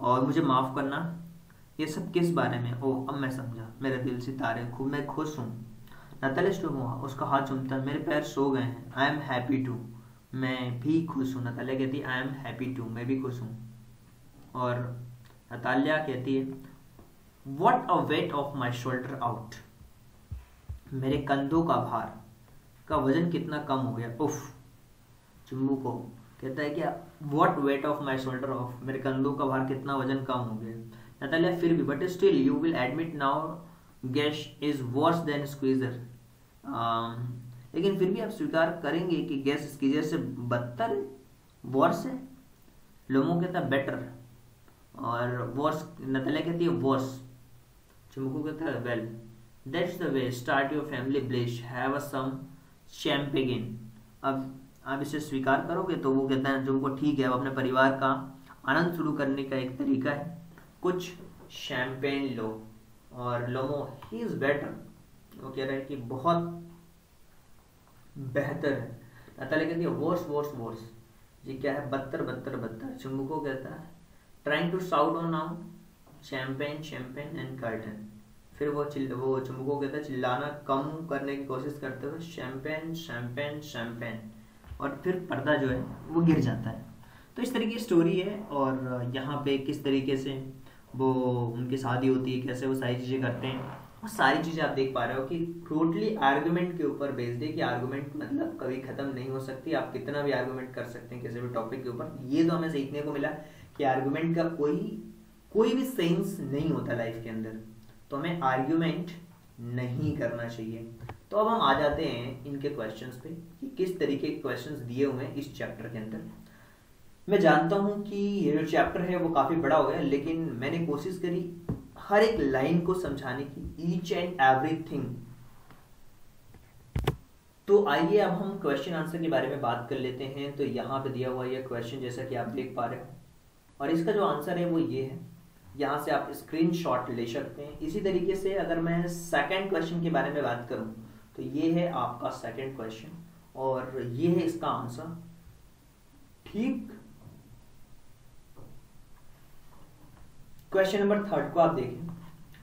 और मुझे माफ़ करना, ये सब किस बारे में? ओ अब मैं समझा। मेरे दिल से तारे खूब, मैं खुश हूँ। नतलिस्ट हुआ, उसका हाथ चुमता, मेरे पैर सो गए हैं। आई एम हैप्पी टू मैं भी खुश हूँ। नतालिया कहती है आई एम हैप्पी टू मैं भी खुश हूँ। और नतालिया कहती है what a weight of my shoulder out मेरे कंधों का भार का वज़न कितना कम हो गया। उफ, चुम्बू को कहता है कि what weight of my shoulder of मेरे कंधों का भार कितना वज़न कम हो गया? नतालिया फिर भी but still you will admit now Guess is worse than Squeezer लेकिन फिर भी आप स्वीकार करेंगे कि गैस स्क्वीजर से बदतर वर्स है। लोमो कहता है। बेटर और वॉस नतले कहती है वॉस चुमकू कहता है well that's the way start your family bliss have a some champagne अब, आप इसे स्वीकार करोगे तो वो कहता है तुमको ठीक है अब अपने परिवार का आनंद शुरू करने का एक तरीका है। कुछ शैम्पेन लो, और लोमो ही इज़ बेटर वो कह रहा है कि बहुत बेहतर है। नताली कहती है वर्स वर्स वर्स ये क्या है? बदतर बदतर बदतर। चुम्बको कहता है trying to shout on now champagne champagne and curtain फिर वो चिल्ल वो चुम्बको कहता है, चिल्लाना कम करने की कोशिश करते हुए शैम्पेन शैम्पेन शैम्पेन और फिर पर्दा जो है, वो गिर जाता है। तो इस तरीके की स्टोरी है और यहाँ पे किस तरीके से वो उनकी शादी होती है, कैसे वो सारी चीज़ें करते हैं। और सारी चीज़ें आप देख पा रहे हो कि टोटली आर्गूमेंट के ऊपर बेस्ड है कि आर्गूमेंट मतलब कभी ख़त्म नहीं हो सकती, आप कितना भी आर्गूमेंट कर सकते हैं किसी भी टॉपिक के ऊपर। ये तो हमें सीखने को मिला कि आर्गूमेंट का कोई कोई भी सेंस नहीं होता लाइफ के अंदर। तो हमें आर्ग्यूमेंट नहीं करना चाहिए। तो अब हम आ जाते हैं इनके क्वेश्चंस पे कि किस तरीके के क्वेश्चंस दिए हुए हैं इस चैप्टर के अंदर। मैं जानता हूँ कि ये जो चैप्टर है वो काफ़ी बड़ा हो गया, लेकिन मैंने कोशिश करी हर एक लाइन को समझाने की ईच एंड एवरीथिंग तो आइए अब हम क्वेश्चन आंसर के बारे में बात कर लेते हैं। तो यहाँ पे दिया हुआ यह क्वेश्चन जैसा कि आप देख पा रहे हो। और इसका जो आंसर है वो ये है। यहाँ से आप स्क्रीनशॉट ले सकते हैं। इसी तरीके से अगर मैं सेकंड क्वेश्चन के बारे में बात करूँ तो ये है आपका सेकंड क्वेश्चन और ये है इसका आंसर ठीक? क्वेश्चन नंबर थर्ड को आप देखें।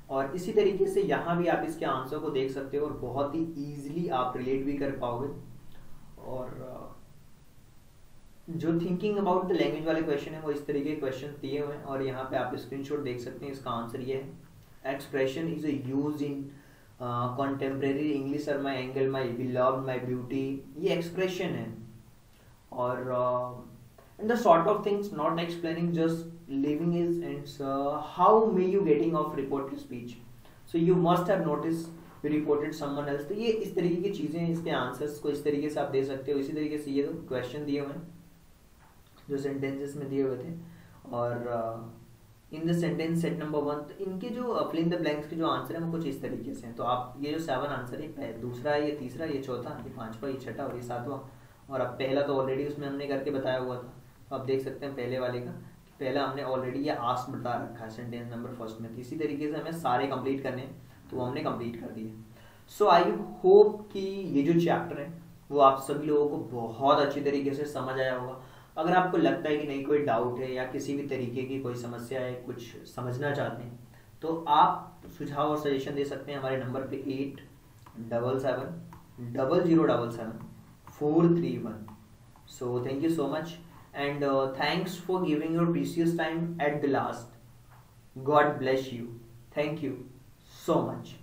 और इसी तरीके से यहाँ भी आप इसके आंसर को देख सकते हो और बहुत ही इजीली आप रिलेट भी कर पाओगे। और जो थिंकिंग अबाउट द लैंग्वेज वाले क्वेश्चन है, वो इस तरीके के क्वेश्चन दिए हुए हैं और यहाँ पे आप स्क्रीनशॉट देख सकते हैं, इसका आंसर ये है। Expression is use in contemporary English और my angel my beloved my beauty ये एक्सप्रेशन है। और in the sort of things not explaining just living is and how may you getting of reported speech so you must have notice reported someone else तो ये इस तरीके की चीज़ें इसके आंसर्स को इस तरीके से आप दे सकते हो। इसी तरीके से ये तो क्वेश्चन दिए हुए हैं, जो सेंटेंसेस में दिए हुए थे। और in the sentence set number one तो इनके जो फिल द ब्लैंक्स के जो आंसर है, वो कुछ इस तरीके से हैं। तो आप, ये जो सेवन आंसर है दूसरा ये तीसरा, ये चौथा, ये पांचवा, ये छठा और ये सातवां। और अब पहला तो ऑलरेडी उसमें हमने करके बताया हुआ था। तो आप देख सकते हैं पहले वाले का। पहला हमने ऑलरेडी ये आस्क बता रखा है सेंटेंस नंबर फ़र्स्ट में। इसी तरीके से हमें सारे कंप्लीट करने हैं तो हमने कंप्लीट कर दिए। सो आई होप कि ये जो चैप्टर है, वो आप सभी लोगों को बहुत अच्छी तरीके से समझ आया होगा। अगर आपको लगता है कि नहीं, कोई डाउट है या किसी भी तरीके की कोई समस्या है, कुछ समझना चाहते हैं तो आप सुझाव और सजेशन दे सकते हैं हमारे नंबर पे eight double seven double zero double seven four three one so thank you so much and uh, thanks for giving your precious time at the last. God bless you. Thank you so much.